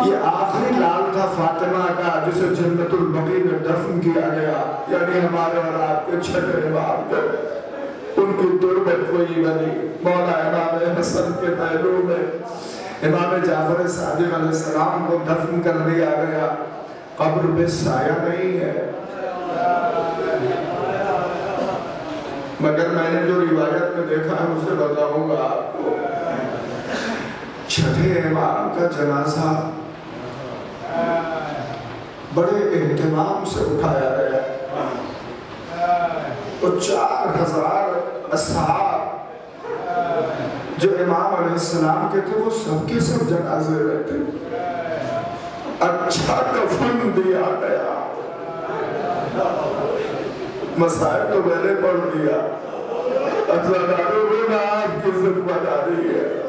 یہ آخری لال تھا فاطمہ کا، جسے جنت البقی میں دفن کیا گیا یعنی ہمارے اور آپ کے چھٹے امام کو ان کی تربت کوئی بنی. مولا امام حسن کے پہلو میں امام جعفر صادق علیہ السلام کو دفن کر دیا گیا. قبر میں سایہ نہیں ہے. مگر میں نے جو روایت میں دیکھا ہے، اسے بتاؤں گا آپ کو۔ چھٹے امام کا جنازہ بڑے اہتمام سے اٹھایا گیا۔ وہ چار ہزار اصحاب جو امام علیہ السلام کے تھے، وہ سب کے سب جنازے میں تھے۔ اچھا کفن دیا گیا۔ مسائل تو میں نے پڑھ دیا ازاداروں نے آپ کی ذمہ داری ہے۔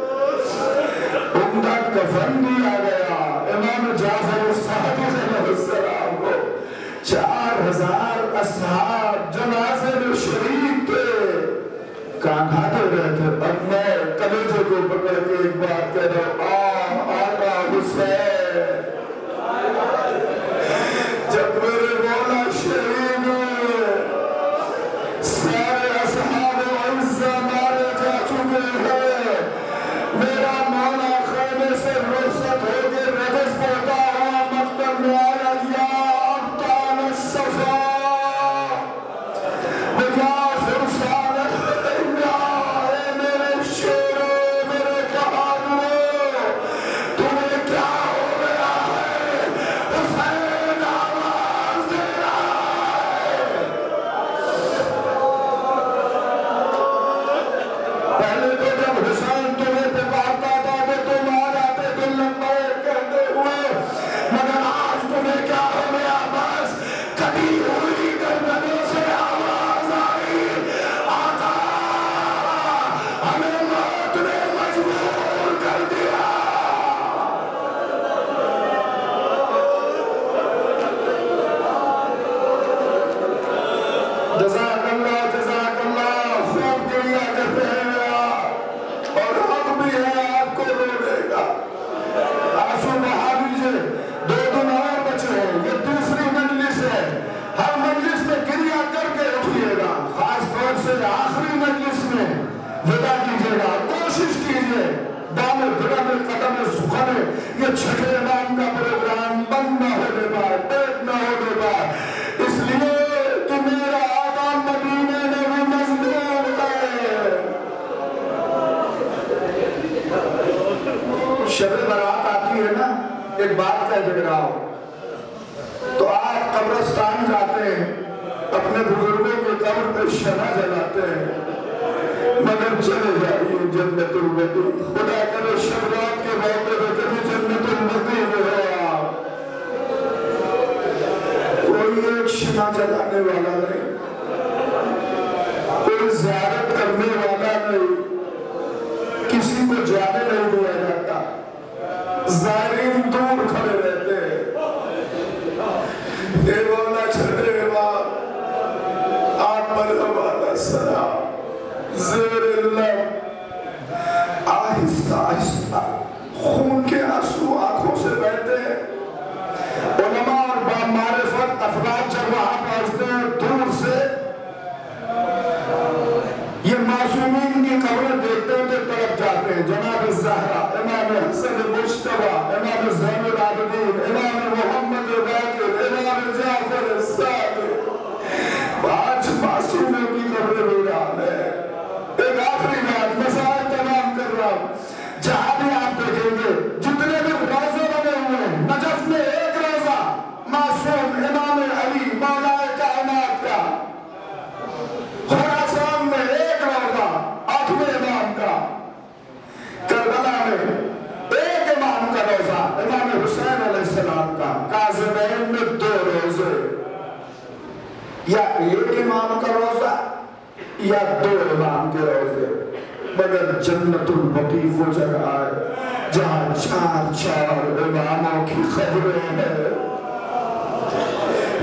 عمدہ کفن دیا گیا۔ امام جعفر صادق علیہ السلام کو چار ہزار اصحاب جنازے میں شریک تھے۔ کانھاتے رہے تھے۔ اب میں کلیجے کو پکڑ کے ایک بات کہہ رہا ہوں۔ جنت البقی وہ جگہ ہے جہاں چار چار اماموں کی خبریں ہیں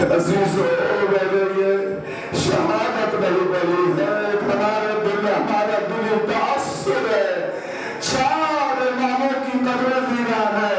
عزیز میں نے یہ شہادت نہیں ملی ہے ایک ہمارے دل ہمارے دل تاثر ہے چار اماموں کی قبریں ویران ہے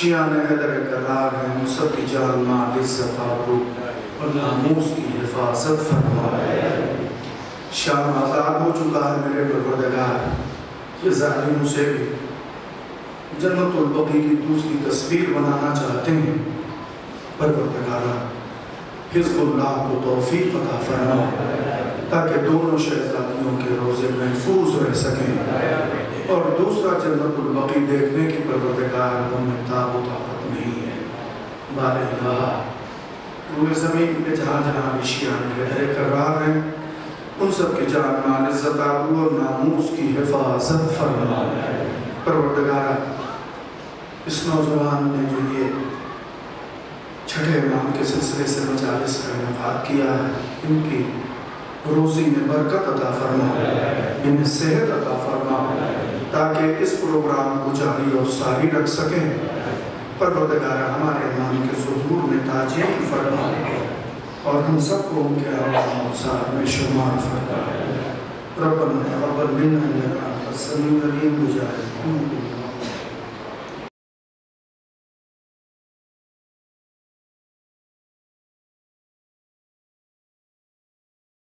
شیعان حیدر قرار ہیں ان سب کی جان مال عزت آبرو اور ناموس کی حفاظت فرما شام آزاد ہو چکا ہے میرے پروردگار۔ یہ ظالم اسے بھی جنت البقی کی دوسری تصویر بنانا چاہتے ہیں۔ پروردگارہ حزب اللہ کو توفیق عطا فرما تاکہ دونوں شہزادیوں کے روزے محفوظ رہ سکیں۔ اور دوسرا جنت البقی دیکھنے کی پروردگار ہمیں تاب و طاقت نہیں ہے۔ بار الہ روئے زمین پہ جہاں جہاں بھی شیعان حیدر ہیں، ان سب کی جان مال، عزت، آبرو اور ناموس کی حفاظت فرما۔ پروردگارہ اس نوجوان نے جو یہ چھٹے امام کے سلسلے سے مجالس کا انعقاد کیا ہے، ان کی روزی میں برکت عطا فرما۔ انہیں صحت عطا تاکہ اس پروگرام کو جاری اور ساری رکھ سکیں۔ پروردگارہ، ہمارے امام کے ظہور میں تاجیل فرما اور ہم سب کو ان کے عوام اور میں شمار فرما ربنا تقبل منا انك انت السميع العليم وجعل